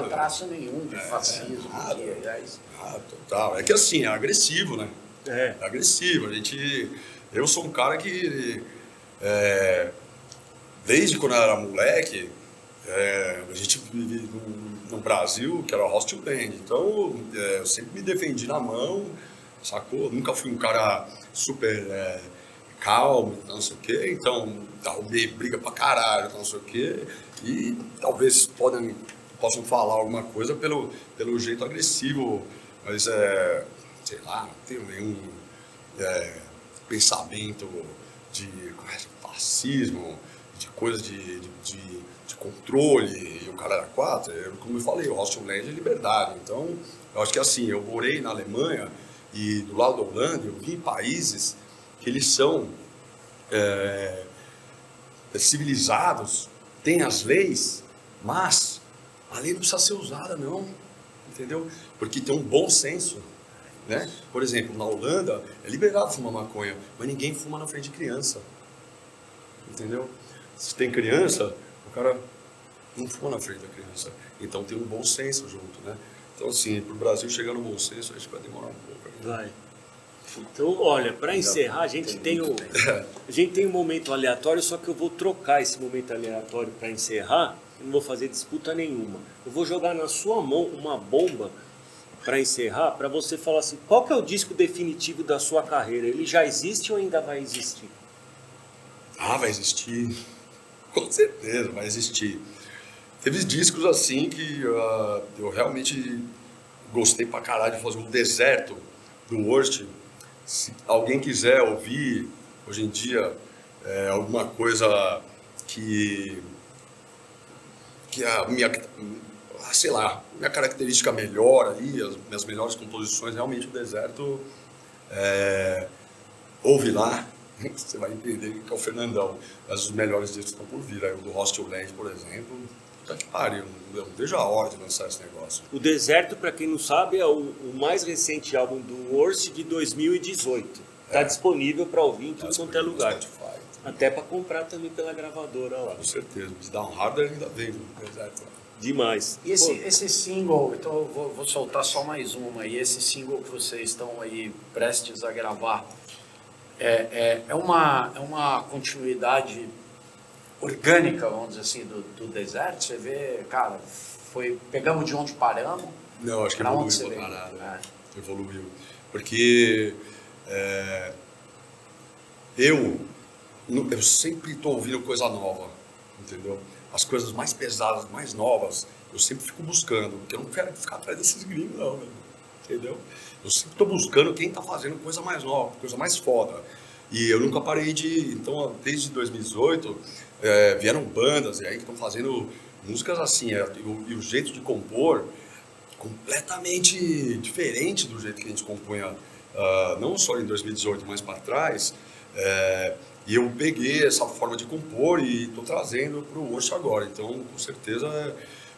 traço nenhum de fascismo. nada. aqui, aliás. Ah, total. É que assim, é agressivo, né? É. É agressivo. A gente. Eu sou um cara que. é, desde quando eu era moleque, é, a gente vive no, no Brasil, que era hostel band. Então, é, eu sempre me defendi na mão, sacou? Nunca fui um cara super é, calmo, não sei o quê. Então, arrumei briga pra caralho, não sei o quê. E talvez podem, possam falar alguma coisa pelo, pelo jeito agressivo, mas é, sei lá, não tenho nenhum é, pensamento de é, fascismo, de coisa de, de, de- de controle, e o cara era quatro, eu, como eu falei, o Hostel Land é liberdade. Então, eu acho que assim, eu morei na Alemanha e do lado da Holanda, eu vi países eles são é, civilizados, têm as leis, mas a lei não precisa ser usada, não, entendeu? Porque tem um bom senso. Né? Por exemplo, na Holanda é liberado fumar maconha, mas ninguém fuma na frente de criança. Entendeu? Se tem criança, o cara não fuma na frente da criança. Então tem um bom senso junto, né? Então, assim, para o Brasil chegar no bom senso, acho que vai demorar um pouco. né? Vai. Então, olha, para encerrar, a gente tem o a gente tem um momento aleatório, só que eu vou trocar esse momento aleatório para encerrar. Eu não vou fazer disputa nenhuma. Eu vou jogar na sua mão uma bomba para encerrar, para você falar assim, qual que é o disco definitivo da sua carreira? Ele já existe ou ainda vai existir? Ah, vai existir. Com certeza, vai existir. Teve discos assim que ah, eu realmente gostei pra caralho de fazer um deserto do Worst. Se alguém quiser ouvir hoje em dia é, alguma coisa que que a minha ah, sei lá minha característica melhor ali as minhas melhores composições realmente o deserto é, ouve lá, você vai entender que é o Fernandão. Mas os melhores discos estão por vir. Aí o do Hostel Land, por exemplo, puta que pariu, não vejo a hora de lançar esse negócio. O Deserto, para quem não sabe, é o, o, mais recente álbum do Worst de 2018. Está é. disponível para ouvir em tudo quanto é lugar. Spotify, Até para comprar também pela gravadora lá. Com certeza. Se dá um hardware ainda vem no Deserto. Demais. E esse, esse single, então eu vou, vou soltar só mais uma. E esse single que vocês estão aí prestes a gravar, é, é, é, uma, é uma continuidade orgânica, vamos dizer assim, do, do deserto. Você vê, cara, foi, pegamos de onde paramos. Não, acho que evoluiu pra caralho. É. Evoluiu. Porque é, eu, eu sempre estou ouvindo coisa nova, entendeu? As coisas mais pesadas, mais novas, eu sempre fico buscando, porque eu não quero ficar atrás desses gringos, não, entendeu? Eu sempre estou buscando quem está fazendo coisa mais nova, coisa mais foda. E eu nunca parei de. Então, desde 2018, é, vieram bandas aí que estão fazendo músicas assim, é, e, o, e, jeito de compor completamente diferente do jeito que a gente compunha, uh, não só em 2018, mas para trás. É, e eu peguei essa forma de compor e estou trazendo para o Oxo agora. Então, com certeza,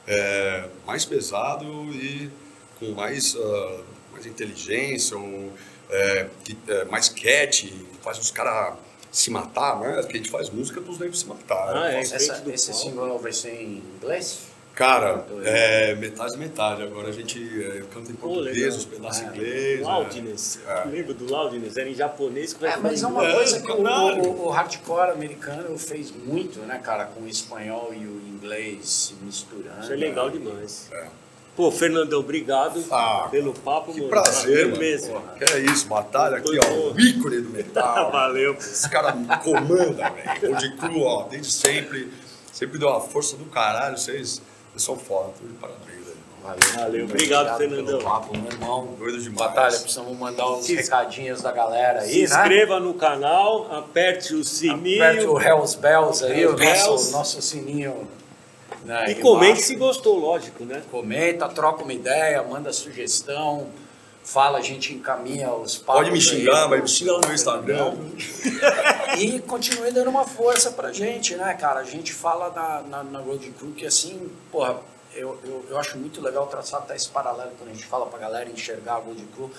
é, mais pesado e com mais. Uh, mais inteligência, ou é, que, é, mais cat, faz os caras se matar, né? Porque a gente faz música para os negros se matar. Ah, é, essa, esse single vai ser em inglês? Cara, é metade metade. Agora a gente é, canta em português, os pedaços em inglês. É. Loudness. É. Lembra do Loudness? Era em japonês. Que é, mas é uma coisa que o, o, o, hardcore americano fez muito, né, cara? Com o espanhol e o inglês se misturando. Isso é legal demais. É. Pô, Fernandão, obrigado ah, pelo papo, que mano. prazer, mano. mesmo. Que é isso, batalha aqui, ó, o ícone do metal. Valeu. Esse cara me comanda, velho. O de cru, ó, desde sempre. Sempre deu uma força do caralho. Vocês, vocês são foda. Tudo de parabéns, velho. Valeu. Valeu. Obrigado, obrigado Fernandão. Papo, meu irmão. Doido demais. Batalha, precisamos mandar uns se, recadinhos da galera aí, se né? Se inscreva no canal, aperte o sininho. Aperte o Hells Bells aí, o nosso, nosso sininho né? E comente se gostou, lógico, né? Comenta, troca uma ideia, manda sugestão, fala, a gente encaminha os papos. Pode me xingar, vai me xingar no meu Instagram. e continue dando uma força pra gente, né, cara? A gente fala na, na, na Road Crew que assim, porra, eu, eu, eu acho muito legal traçar até esse paralelo quando a gente fala pra galera enxergar a Road Crew.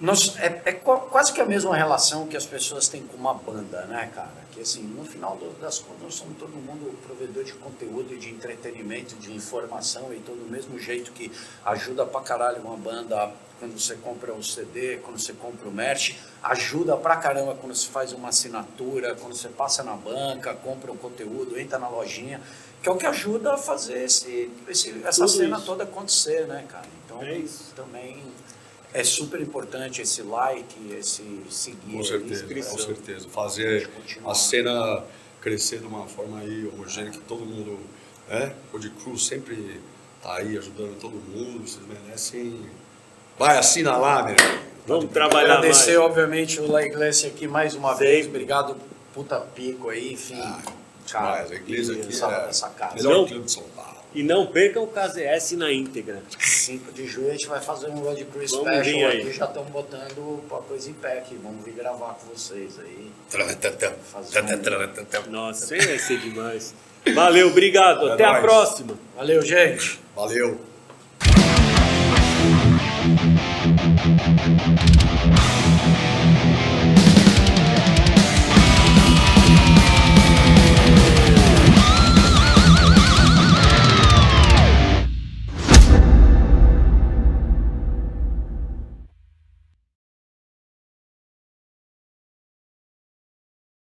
Nós, é, é, quase que a mesma relação que as pessoas têm com uma banda, né, cara? Que assim, no final das contas, nós somos todo mundo provedor de conteúdo, de entretenimento, de informação e todo o mesmo jeito que ajuda pra caralho uma banda quando você compra o CD, quando você compra o merch, ajuda pra caramba quando você faz uma assinatura, quando você passa na banca, compra um conteúdo, entra na lojinha, que é o que ajuda a fazer esse, esse essa Tudo cena isso. toda acontecer, né, cara? Então, é também é super importante esse like, esse seguir. Com certeza, com certeza. Fazer a cena crescer de uma forma aí homogênea que todo mundo, né? O de Cruz sempre tá aí ajudando todo mundo, vocês merecem. Vai, assina lá, meu. Vamos trabalhar Agradecer, mais. obviamente, o La Iglesia aqui mais uma Sim. vez. Obrigado, puta pico aí, enfim. Ah, cara, a igreja aqui essa, é essa casa. melhor clube de São Paulo. E não percam o KZS na íntegra. 5 de julho a gente vai fazer um Road Crew Special aqui, já estamos botando a coisa em pé aqui. Vamos vir gravar com vocês aí. Um... Nossa, isso vai ser demais. Valeu, obrigado. É Até nóis. a próxima. Valeu, gente. Valeu.